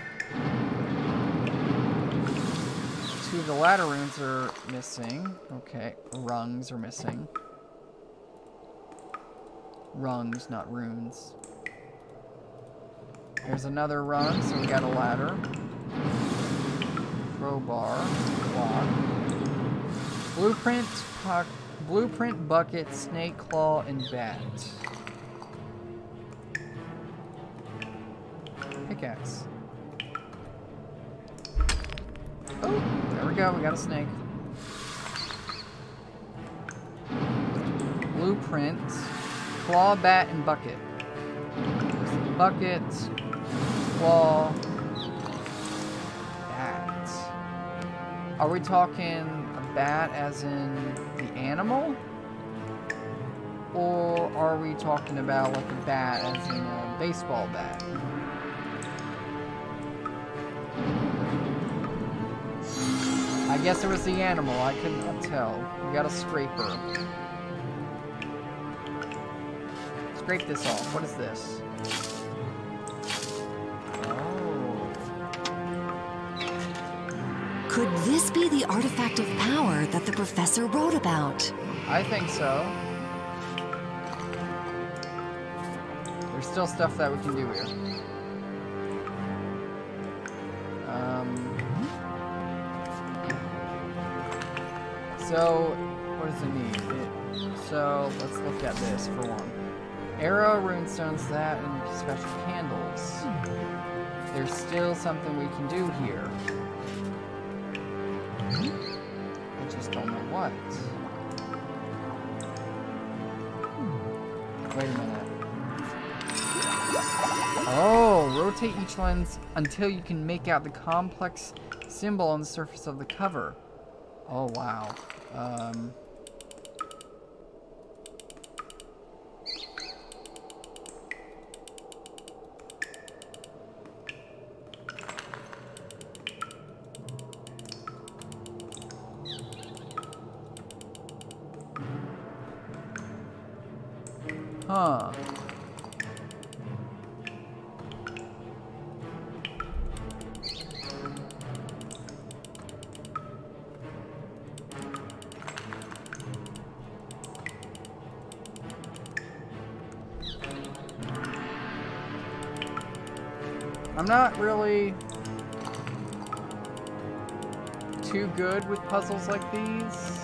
[SPEAKER 1] Two of the ladder runes are missing. Okay. Rungs are missing. Rungs, not runes. There's another run, so we got a ladder. Crowbar, clock. Blueprint, blueprint, bucket, snake claw, and bat. Pickaxe. Oh, there we go, we got a snake. Blueprint, claw, bat, and bucket. Bucket, claw, bat. Are we talking a bat as in the animal? Or are we talking about like a bat as in a baseball bat? I guess it was the animal, I could not tell. We got a scraper. Scrape this off. What is this?
[SPEAKER 2] Could this be the artifact of power that the professor wrote about?
[SPEAKER 1] I think so. There's still stuff that we can do here. Um, so, what does it need? It, so, let's look at this for one. Arrow, runestones, that, and special candles. There's still something we can do here. I just don't know what. Wait a minute. Oh, rotate each lens until you can make out the complex symbol on the surface of the cover. Oh, wow. Um... like these.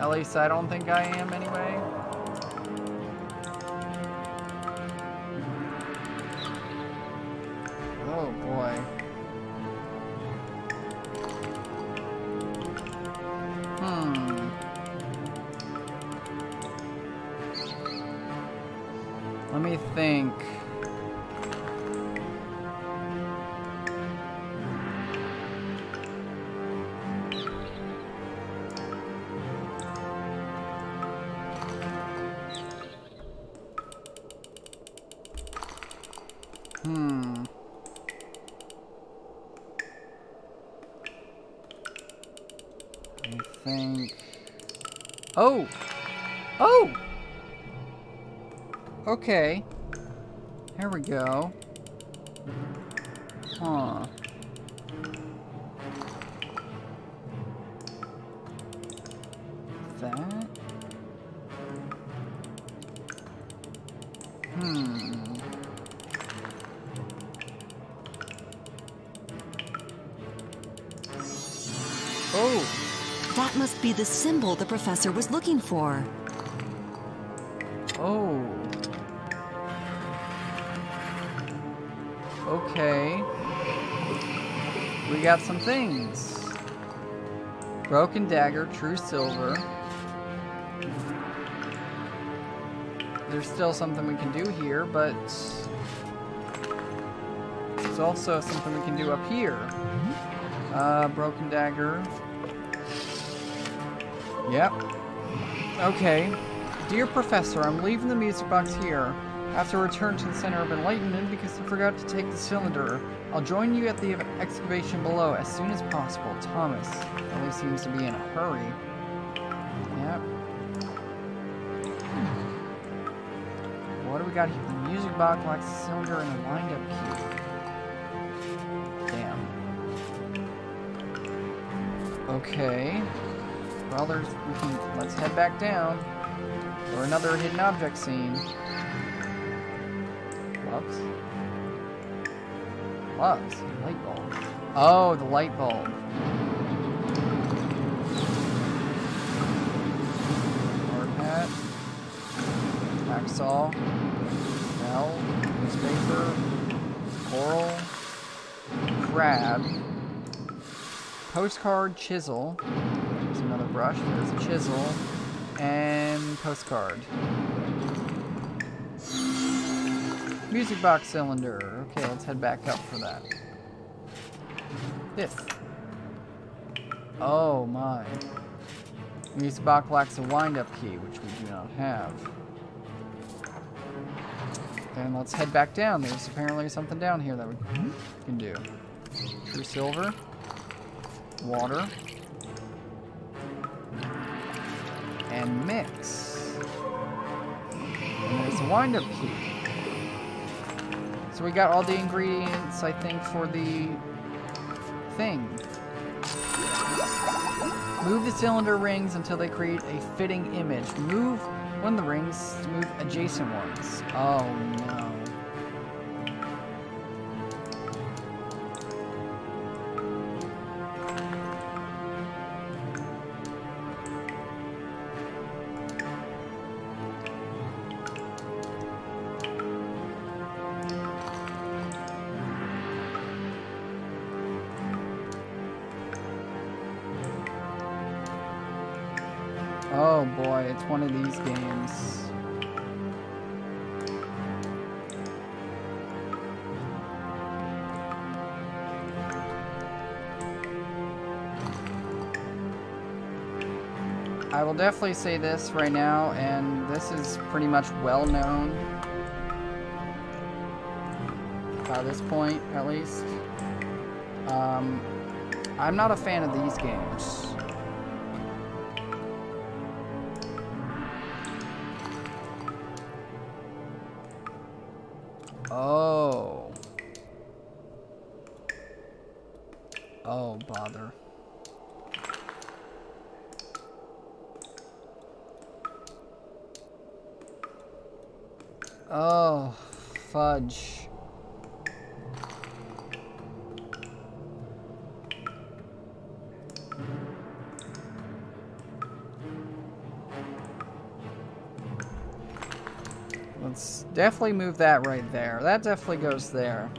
[SPEAKER 1] At least I don't think I am anyway. Go. Huh. That? Hmm. Oh!
[SPEAKER 2] That must be the symbol the professor was looking for.
[SPEAKER 1] Got some things. Broken dagger, true silver. There's still something we can do here, but there's also something we can do up here. Uh, broken dagger. Yep. Okay. Dear Professor, I'm leaving the music box here. To return to the Center of Enlightenment because I forgot to take the cylinder. I'll join you at the excavation below as soon as possible. Thomas really seems to be in a hurry. Yep. What do we got here? The music box lacks a cylinder and a wind-up key. Damn. Okay. Well, there's. We can. Let's head back down. For another hidden object scene. Light bulb. Oh, the light bulb. Hard hat. Hacksaw. Bell. Newspaper. Coral. Crab. Postcard chisel. There's another brush. There's a chisel. And postcard. Music box cylinder. Okay, let's head back up for that. This. Oh my. Music box lacks a wind-up key, which we do not have. And let's head back down. There's apparently something down here that we can do. True silver. Water. And mix. And there's a wind-up key. So we got all the ingredients, I think, for the thing. Move the cylinder rings until they create a fitting image. Move one of the rings to move adjacent ones. Oh no. Definitely say this right now, and this is pretty much well known. By this point, at least. Um, I'm not a fan of these games. Oh. Oh, bother. Oh, fudge. Let's definitely move that right there. That definitely goes there.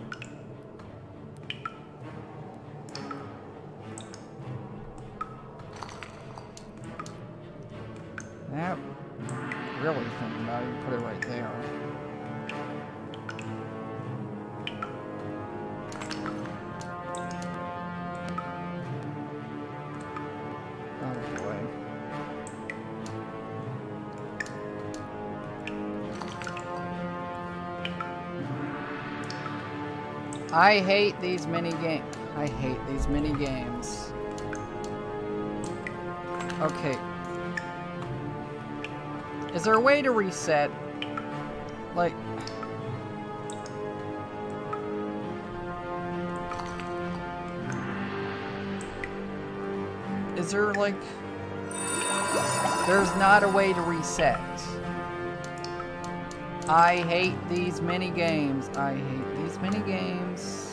[SPEAKER 1] I hate these mini games. I hate these mini games. Okay. Is there a way to reset? Like... Is there, like... There's not a way to reset. I hate these mini games. I hate these mini games.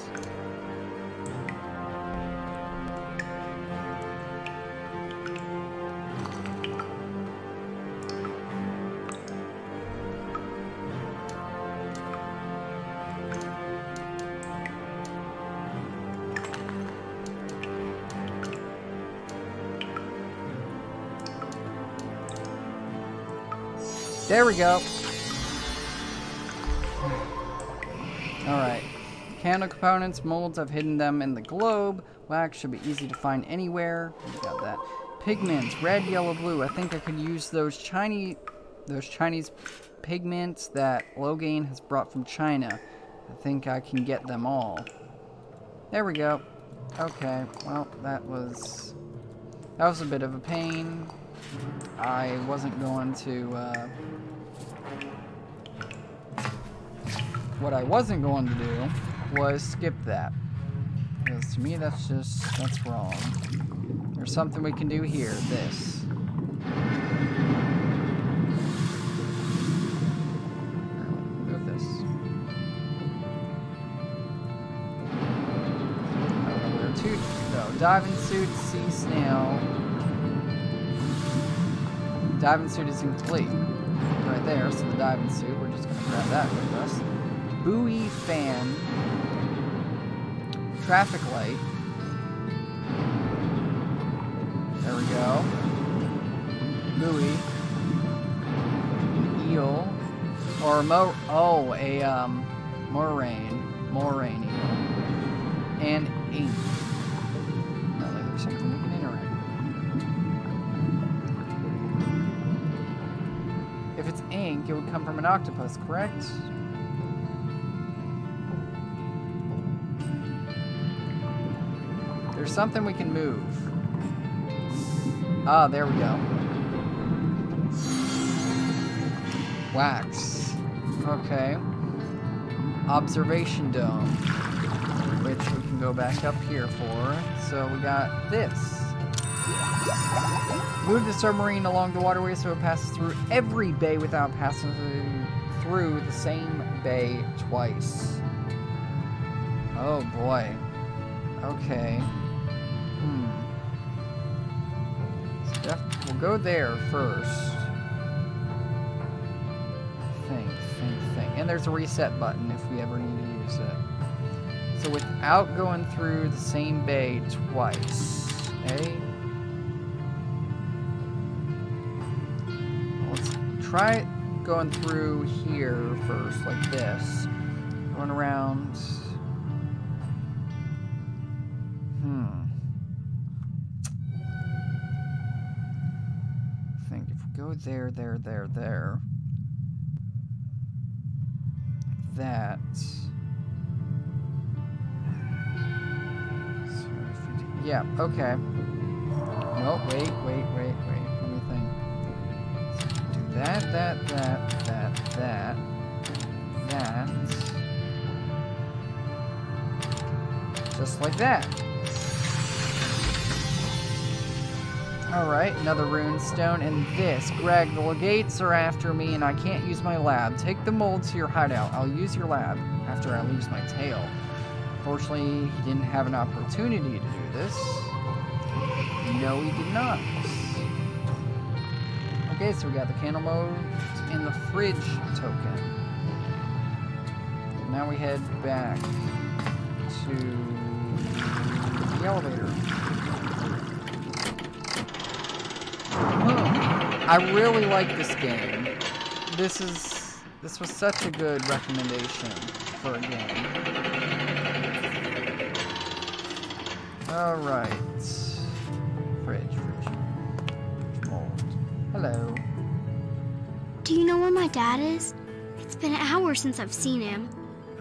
[SPEAKER 1] There we go. Alright. Candle components, molds, I've hidden them in the globe. Wax should be easy to find anywhere. We got that. Pigments, red, yellow, blue. I think I could use those Chinese those Chinese pigments that Logan has brought from China. I think I can get them all. There we go. Okay, well, that was... That was a bit of a pain. I wasn't going to, uh, What I wasn't going to do was skip that. Because to me, that's just, that's wrong. There's something we can do here, this. Diving suit, sea snail. Diving suit is complete. Right there, so the diving suit, we're just gonna grab that with us buoy fan, traffic light. There we go. Buoy, eel, or mo. Oh, a um, moraine, moraine eel, and ink. If it's ink, it would come from an octopus, correct? There's something we can move. Ah, there we go. Wax. Okay. Observation dome. Which we can go back up here for. So we got this. Move the submarine along the waterway so it passes through every bay without passing through the same bay twice. Oh boy. Okay. We'll go there first. Think, think, think. And there's a reset button if we ever need to use it. So without going through the same bay twice. Okay? Let's try going through here first, like this. Going around. There, there, there, there. That. Yeah, okay. No, wait, wait, wait, wait. Let me think. do that, that, that, that, that, that. Just like that. Alright, another rune stone, and this. Greg, the Loghaits are after me, and I can't use my lab. Take the mold to your hideout. I'll use your lab after I lose my tail. Fortunately, he didn't have an opportunity to do this. No, he did not. Okay, so we got the candle mode and the fridge token. Now we head back to the elevator. I really like this game. This is this was such a good recommendation for a game. Alright. Fridge, fridge. Mold. Hello.
[SPEAKER 3] Do you know where my dad is? It's been hours since I've seen him.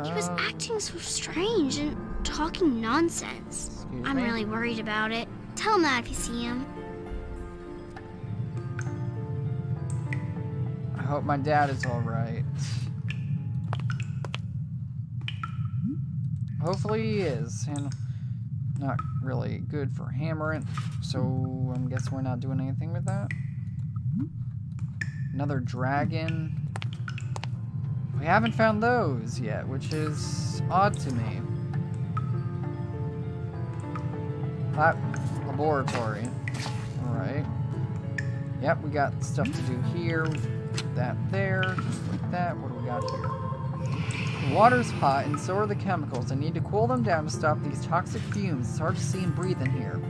[SPEAKER 3] He was
[SPEAKER 1] Uh,
[SPEAKER 3] acting so strange and talking nonsense. I'm
[SPEAKER 1] me?
[SPEAKER 3] really worried about it. Tell him that if you see him.
[SPEAKER 1] Hope my dad is alright. Hopefully he is, and not really good for hammering, so I'm guessing we're not doing anything with that. Another dragon. We haven't found those yet, which is odd to me. That laboratory. Alright. Yep, we got stuff to do here. That there, just like that. What do we got here? The water's hot, and so are the chemicals. I need to cool them down to stop these toxic fumes. It's hard to see and breathe in here.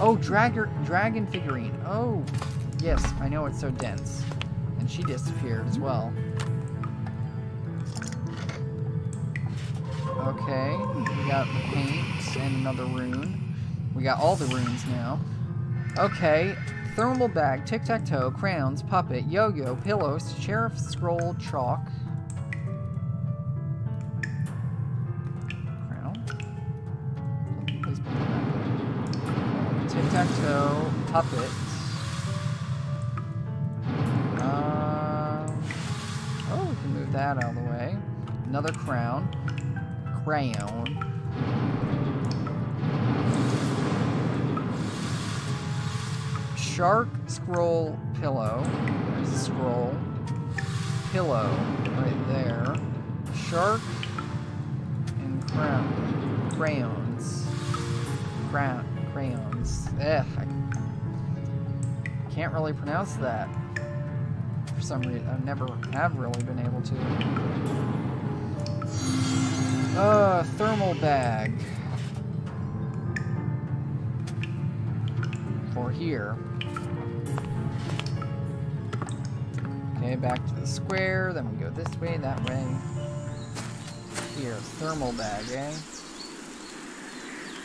[SPEAKER 1] Oh, dragger, dragon figurine. Oh, yes, I know it's so dense. And she disappeared as well. Okay, we got the paint and another rune. We got all the runes now. Okay, thermal bag, tic-tac-toe, crayons, puppet, yo-yo, pillows, sheriff scroll, chalk. Crown. Tic-tac-toe, puppet. Uh, oh, we can move that out of the way. Another crown. Crayon. Shark scroll pillow. There's a scroll. Pillow right there. Shark and crown. Crayons. Crown crayons. Ugh, I can't really pronounce that. For some reason, I never have really been able to. Uh, thermal bag. For here. Okay, back to the square, then we go this way, that way. Here, thermal bag, eh?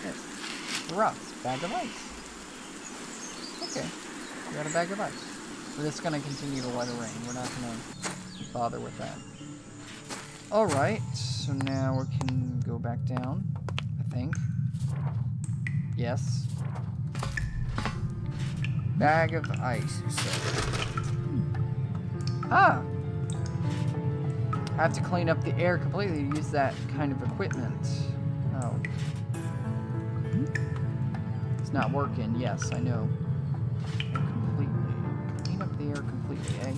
[SPEAKER 1] Yes. Rocks, bag of ice. Okay, we got a bag of ice. We're just gonna continue to let it rain. We're not gonna bother with that. Alright, so now we can go back down, I think. Yes. Bag of ice, you said. Ah! I have to clean up the air completely to use that kind of equipment. Oh. It's not working. Yes, I know. Completely. Clean up the air completely, eh?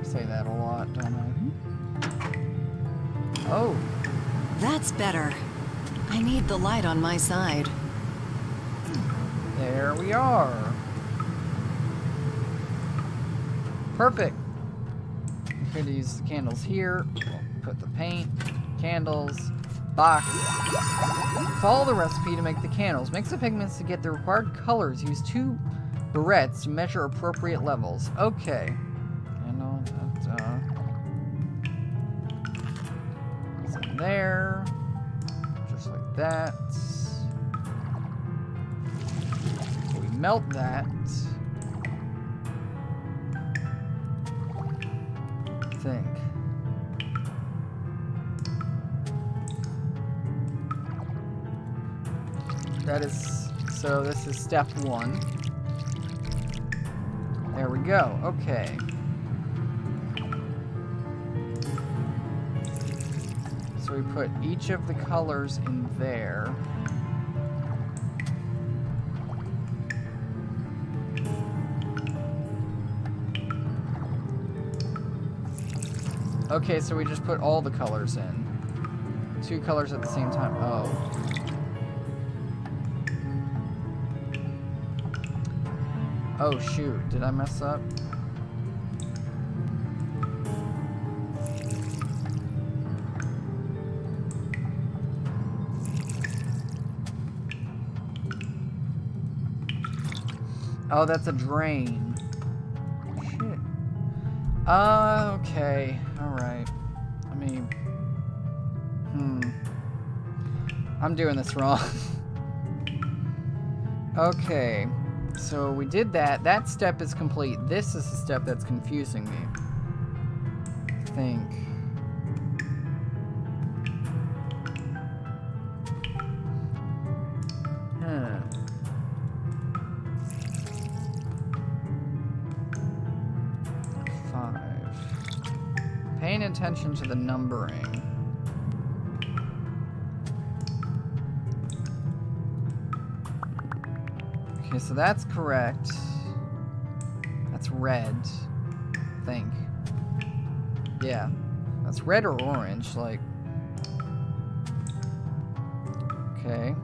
[SPEAKER 1] I say that a lot, don't I? Oh,
[SPEAKER 2] That's better. I need the light on my side.
[SPEAKER 1] there we are. Perfect. We could use the candles here. Put the paint, candles, box. Follow the recipe to make the candles. Mix the pigments to get the required colors. Use two barrettes to measure appropriate levels. Okay. Candle, that, uh, there. Just like that. We melt that. That is, so this is step one. There we go, okay. So we put each of the colors in there. Okay, so we just put all the colors in. Two colors at the same time. Oh. Oh shoot, did I mess up? Oh, that's a drain. Shit. Uh, okay. Alright. I mean... Hmm. I'm doing this wrong. okay. So we did that. That step is complete. This is the step that's confusing me. I think. attention to the numbering. So that's correct. That's red, I think. Yeah, that's red or orange, like. Okay.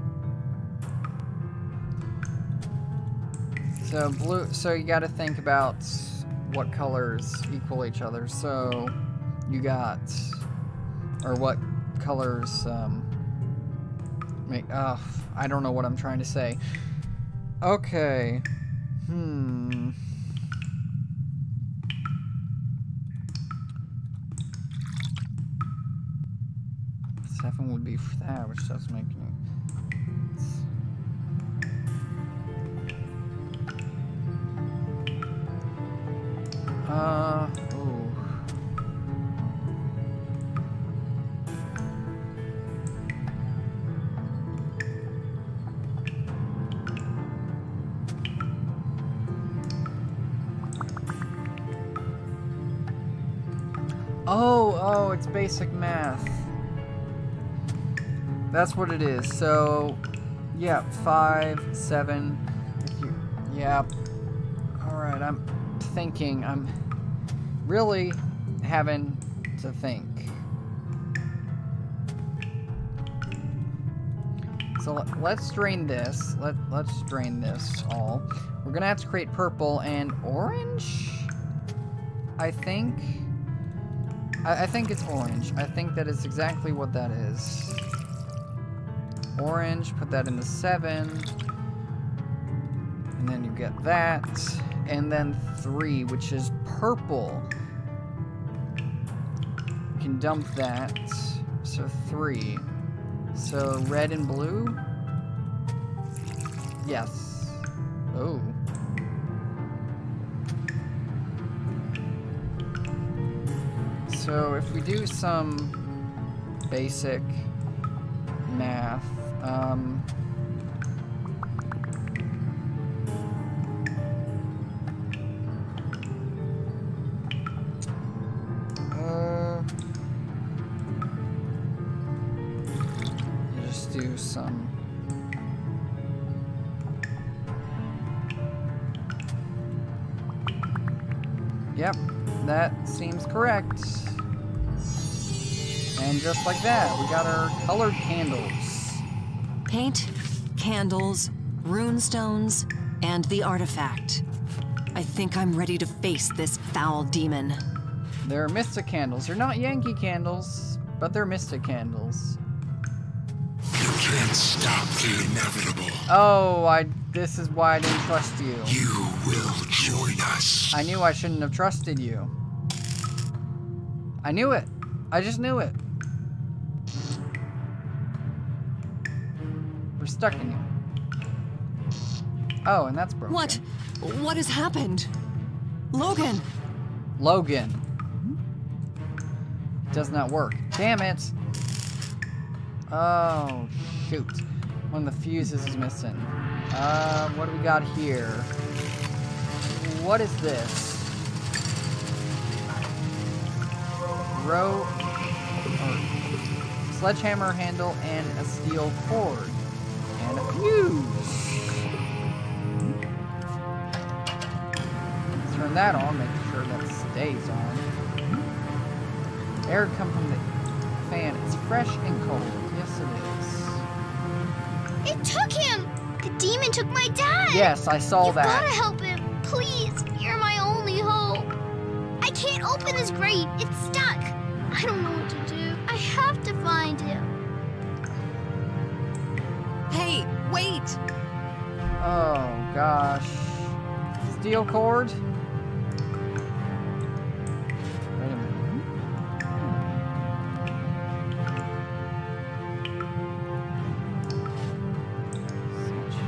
[SPEAKER 1] So blue, so you gotta think about what colors equal each other. So you got, or what colors, um, make, uh, I don't know what I'm trying to say. Okay. Hmm. Seven would be for that, which doesn't make any Uh, it's basic math. That's what it is. So, yeah, five, seven. If you, yeah. All right, I'm thinking. I'm really having to think. So let- let's drain this. Let let's drain this all. We're gonna have to create purple and orange. I think. I, I think it's orange. I think that is exactly what that is. Orange. Put that in the seven. And then you get that. And then three, which is purple. You can dump that. So three. So red and blue? Yes. Oh. So if we do some basic math, um, uh, just do some Yep, that seems correct. And just like that, we got our colored candles.
[SPEAKER 2] Paint, candles, runestones, and the artifact. I think I'm ready to face this foul demon.
[SPEAKER 1] They're Mystic candles. They're not Yankee candles, but they're Mystic candles.
[SPEAKER 4] You can't stop the inevitable.
[SPEAKER 1] Oh, I. This is why I didn't trust you.
[SPEAKER 4] You will join us.
[SPEAKER 1] I knew I shouldn't have trusted you. I knew it. I just knew it. We're stuck in here. Oh, and that's broken.
[SPEAKER 2] What? What has happened? Logan!
[SPEAKER 1] Logan. Does not work. Damn it. Oh, shoot. One of the fuses is missing. Uh, what do we got here? What is this? Row, or sledgehammer handle and a steel cord. And a fuse. Turn that on, make sure that stays on. Air come from the fan. It's fresh and cold. Yes, it is.
[SPEAKER 3] It took him! The demon took my dad!
[SPEAKER 1] Yes, I saw that.
[SPEAKER 3] You've
[SPEAKER 1] that.
[SPEAKER 3] gotta help him. Please, you're my only hope. I can't open his grate. It's
[SPEAKER 1] Oh gosh. Steel cord. Wait a minute. Switch.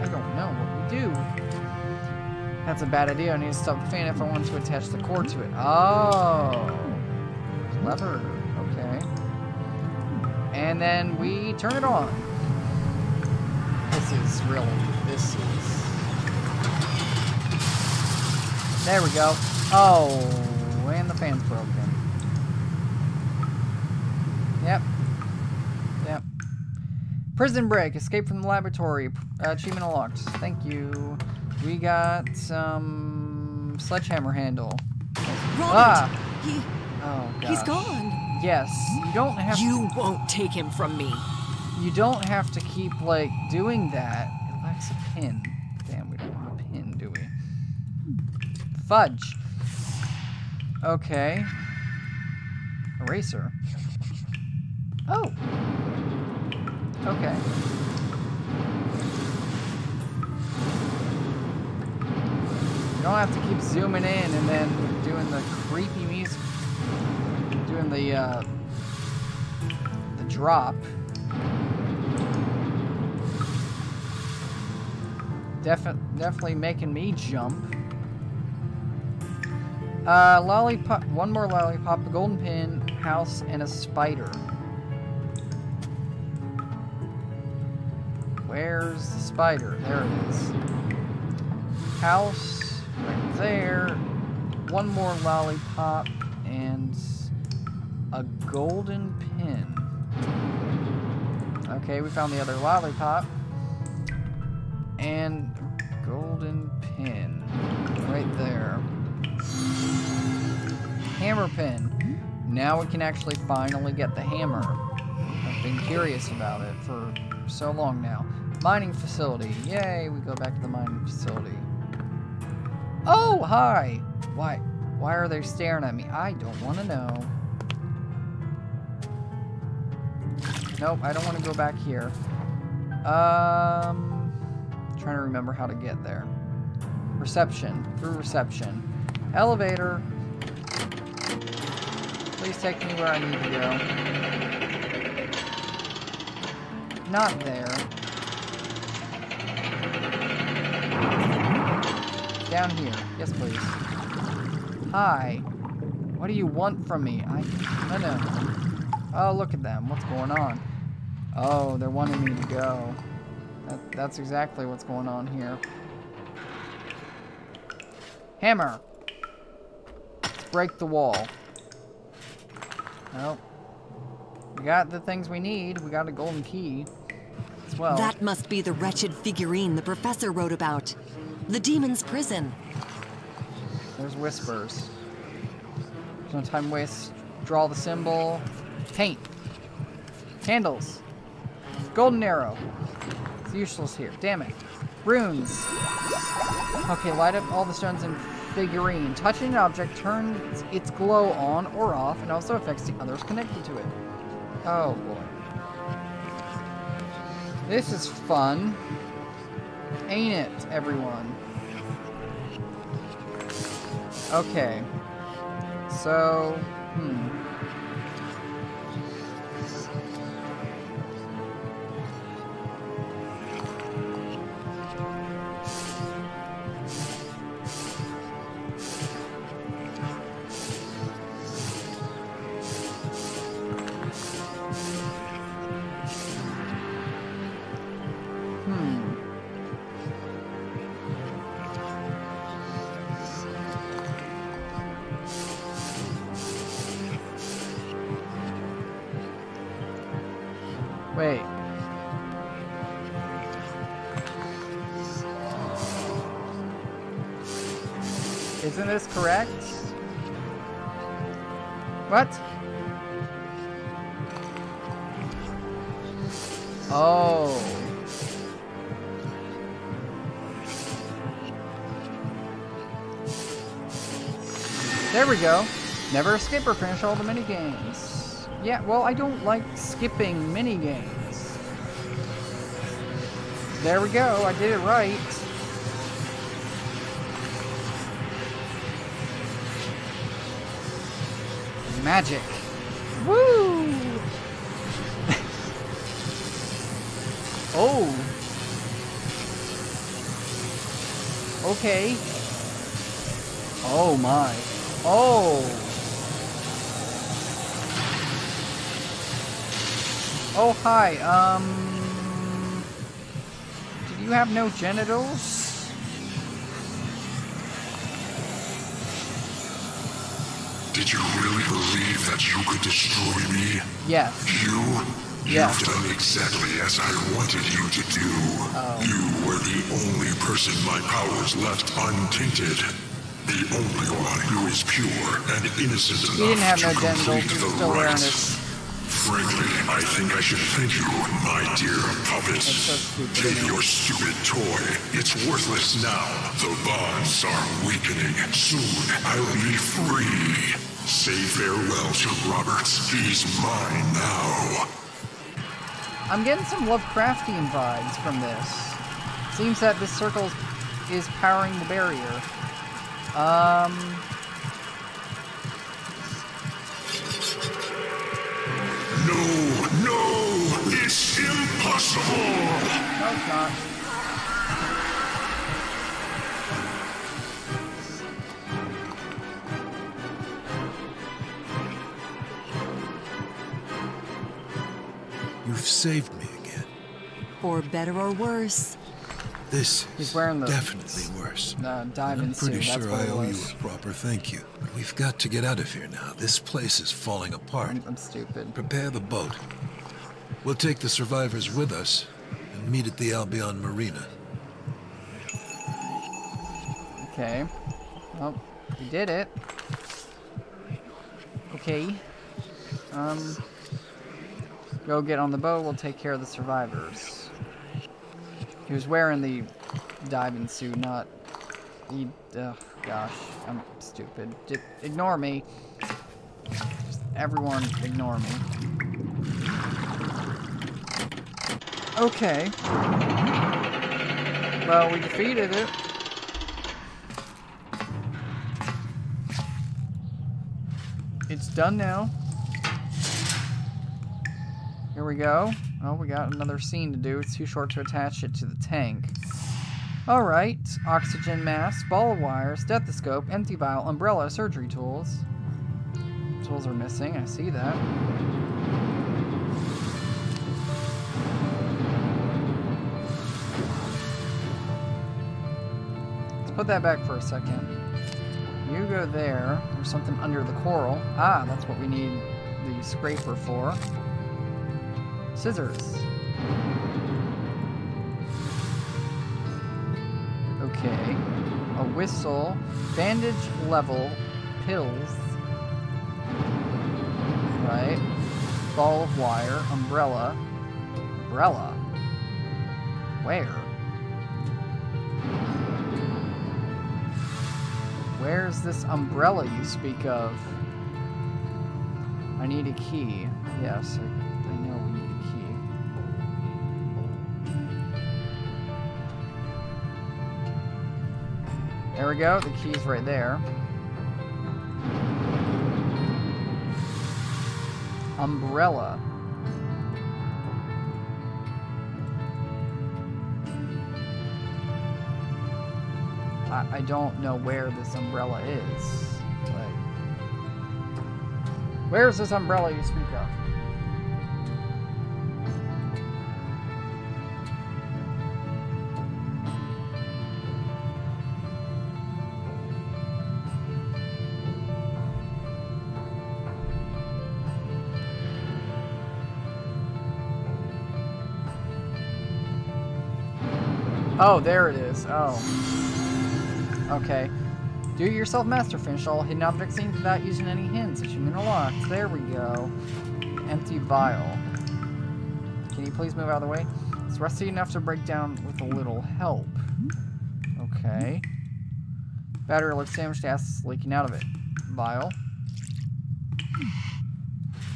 [SPEAKER 1] I don't know what we do. That's a bad idea. I need to stop the fan if I want to attach the cord to it. Oh. Clever. Okay. And then we turn it on. This is really, this is... There we go. Oh, and the fan's broken. Yep. Yep. Prison break. Escape from the laboratory. Uh, achievement unlocked. Thank you. We got some sledgehammer handle.
[SPEAKER 2] Robert!
[SPEAKER 1] Ah!
[SPEAKER 2] He,
[SPEAKER 1] Oh god.
[SPEAKER 2] he's gone.
[SPEAKER 1] Yes. You don't have
[SPEAKER 2] You won't take him from me.
[SPEAKER 1] You don't have to keep like doing that. It lacks a pin. Damn, we don't have a pin, do we? Fudge. Okay. Eraser. Oh. Okay. You don't have to keep zooming in and then doing the creepy music, doing the uh, the drop. Defi- definitely making me jump. Uh, lollipop, one more lollipop, a golden pin, house, and a spider. Where's the spider? There it is. House, right there. One more lollipop, and a golden pin. Okay, we found the other lollipop. And golden pin. Right there. Hammer pin. Now we can actually finally get the hammer. I've been curious about it for so long now. Mining facility. Yay, we go back to the mining facility. Oh, hi! Why why are they staring at me? I don't want to know. Nope, I don't want to go back here. Um trying to remember how to get there. Reception. Through reception. Elevator. Please take me where I need to go. Not there. Down here. Yes, please. Hi. What do you want from me? I... No, no. Oh, look at them. What's going on? Oh, they're wanting me to go. That, that's exactly what's going on here. Hammer! Let's break the wall. Well, we got the things we need. We got a golden key as well.
[SPEAKER 2] That must be the wretched figurine the professor wrote about. The demon's prison.
[SPEAKER 1] There's whispers. There's no time waste. Draw the symbol. Paint. Candles. Golden arrow. Useless here. Damn it. Runes. Okay, light up all the stones in figurine. Touching an object turns its glow on or off and also affects the others connected to it. Oh boy. This is fun. Ain't it, everyone? Okay. So. Hmm. There we go. Never skip or finish all the mini games. Yeah, well, I don't like skipping mini games. There we go. I did it right. Magic. Woo! oh. Okay. Oh my. Oh. Oh, hi. Um. Did you have no genitals?
[SPEAKER 4] Did you really believe that you could destroy me?
[SPEAKER 1] Yes.
[SPEAKER 4] You?
[SPEAKER 1] Yes.
[SPEAKER 4] You've done exactly as I wanted you to do.
[SPEAKER 1] Oh.
[SPEAKER 4] You were the only person my powers left untainted. The only one who is pure and innocent
[SPEAKER 1] He didn't have no
[SPEAKER 4] to
[SPEAKER 1] genitals.
[SPEAKER 4] complete
[SPEAKER 1] He
[SPEAKER 4] the
[SPEAKER 1] was still
[SPEAKER 4] rites.
[SPEAKER 1] his.
[SPEAKER 4] Frankly, I think I should thank you, my dear puppet.
[SPEAKER 1] So.
[SPEAKER 4] Take your stupid toy. It's worthless now. The bonds are weakening. Soon I'll be free. Say farewell to Roberts. He's mine now.
[SPEAKER 1] I'm getting some Lovecraftian vibes from this. Seems that this circle is powering the barrier. Um.
[SPEAKER 4] No, no, it's impossible.
[SPEAKER 1] No, it's not.
[SPEAKER 5] You've saved me again.
[SPEAKER 2] For better or worse.
[SPEAKER 5] This
[SPEAKER 1] He's
[SPEAKER 5] is
[SPEAKER 1] wearing the-
[SPEAKER 5] definitely worse.
[SPEAKER 1] Uh, diving
[SPEAKER 5] I'm pretty
[SPEAKER 1] suit.
[SPEAKER 5] Sure I owe you a proper thank you. But we've got to get out of here now. This place is falling apart.
[SPEAKER 1] I'm, I'm stupid.
[SPEAKER 5] Prepare the boat. We'll take the survivors with us and meet at the Albion Marina.
[SPEAKER 1] Okay. Well, we did it. Okay. Um. Go get on the boat. We'll take care of the survivors. He was wearing the diving suit, not. He. Ugh, gosh. I'm stupid. Just ignore me. Just everyone, ignore me. Okay. Well, we defeated it. It's done now. Here we go. Oh, we got another scene to do. It's too short to attach it to the tank. Alright. Oxygen mask, ball of wire, stethoscope, empty vial, umbrella, surgery tools. Tools are missing. I see that. Let's put that back for a second. You go there. There's something under the coral. Ah, that's what we need the scraper for. Scissors. Okay. A whistle. Bandage level. Pills. Right. Ball of wire. Umbrella. Umbrella. Where? Where's this umbrella you speak of? I need a key. Yes, I, There we go, the key's right there. Umbrella. I, I don't know where this umbrella is. Where's this umbrella you speak of? Oh, there it is. Oh. Okay. Do yourself master finish all hidden object scenes without using any hints. Achievement unlocked. There we go. Empty vial. Can you please move out of the way? It's rusty enough to break down with a little help. Okay. Battery looks damaged. Acid's leaking out of it. Vial.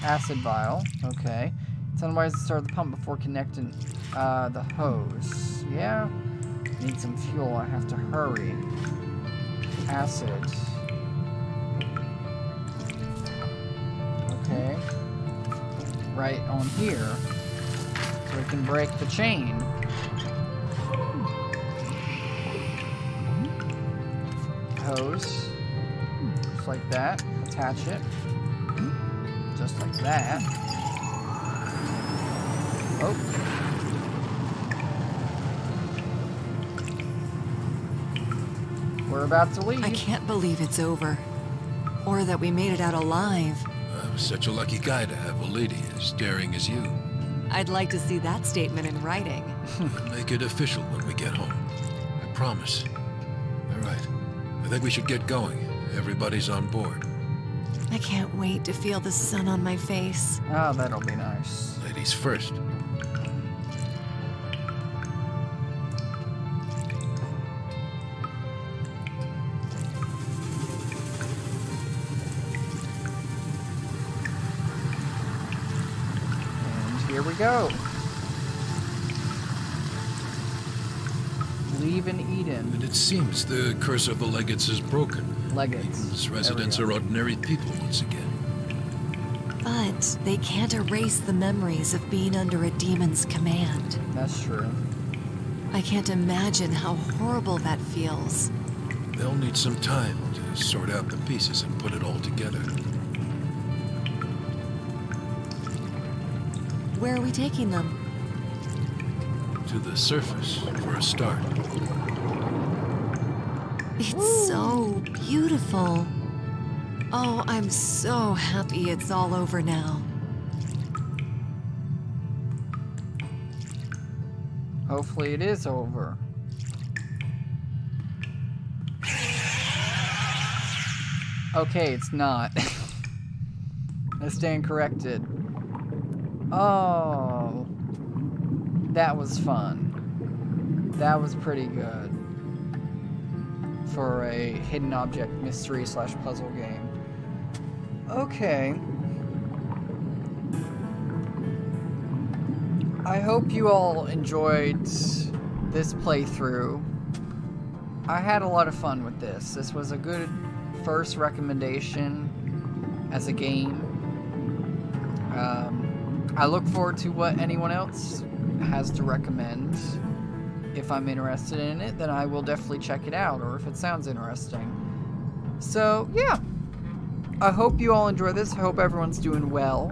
[SPEAKER 1] Acid vial. Okay. It's unwise to start the pump before connecting uh, the hose. Yeah. Need some fuel. I have to hurry. Acid. Okay. Right on here. So we can break the chain. Hose. Just like that. Attach it. Just like that. Oh. We're about to leave.
[SPEAKER 2] I can't believe it's over. Or that we made it out alive.
[SPEAKER 5] I'm such a lucky guy to have a lady as daring as you.
[SPEAKER 2] I'd like to see that statement in writing.
[SPEAKER 5] We'll make it official when we get home. I promise. All right. I think we should get going. Everybody's on board.
[SPEAKER 2] I can't wait to feel the sun on my face.
[SPEAKER 1] Oh, that'll be nice.
[SPEAKER 5] Ladies first.
[SPEAKER 1] And here we go. Leaving Eden.
[SPEAKER 5] And it seems the curse of the Legates is broken.
[SPEAKER 1] Legates.
[SPEAKER 5] Eden's residents are ordinary people once again.
[SPEAKER 2] But they can't erase the memories of being under a demon's command.
[SPEAKER 1] That's true.
[SPEAKER 2] I can't imagine how horrible that feels.
[SPEAKER 5] They'll need some time to sort out the pieces and put it all together.
[SPEAKER 2] Where are we taking them?
[SPEAKER 5] To the surface, for a start.
[SPEAKER 2] It's so beautiful. Oh, I'm so happy it's all over now.
[SPEAKER 1] Hopefully it is over. Okay, it's not. I stand corrected. Oh. That was fun. That was pretty good. For a hidden object mystery slash puzzle game. Okay. I hope you all enjoyed this playthrough. I had a lot of fun with this. This was a good first recommendation as a game. Um, I look forward to what anyone else has to recommend. If I'm interested in it, then I will definitely check it out, or if it sounds interesting. So, yeah. I hope you all enjoy this. I hope everyone's doing well.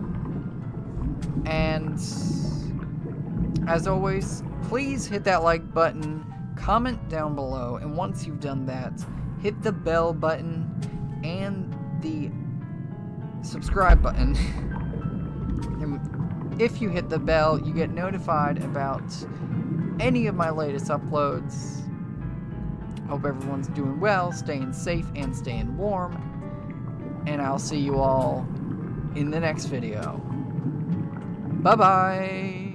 [SPEAKER 1] And as always, please hit that like button, comment down below, and once you've done that, hit the bell button and the subscribe button. if you hit the bell, you get notified about any of my latest uploads. Hope everyone's doing well, staying safe, and staying warm. And I'll see you all in the next video. Bye bye.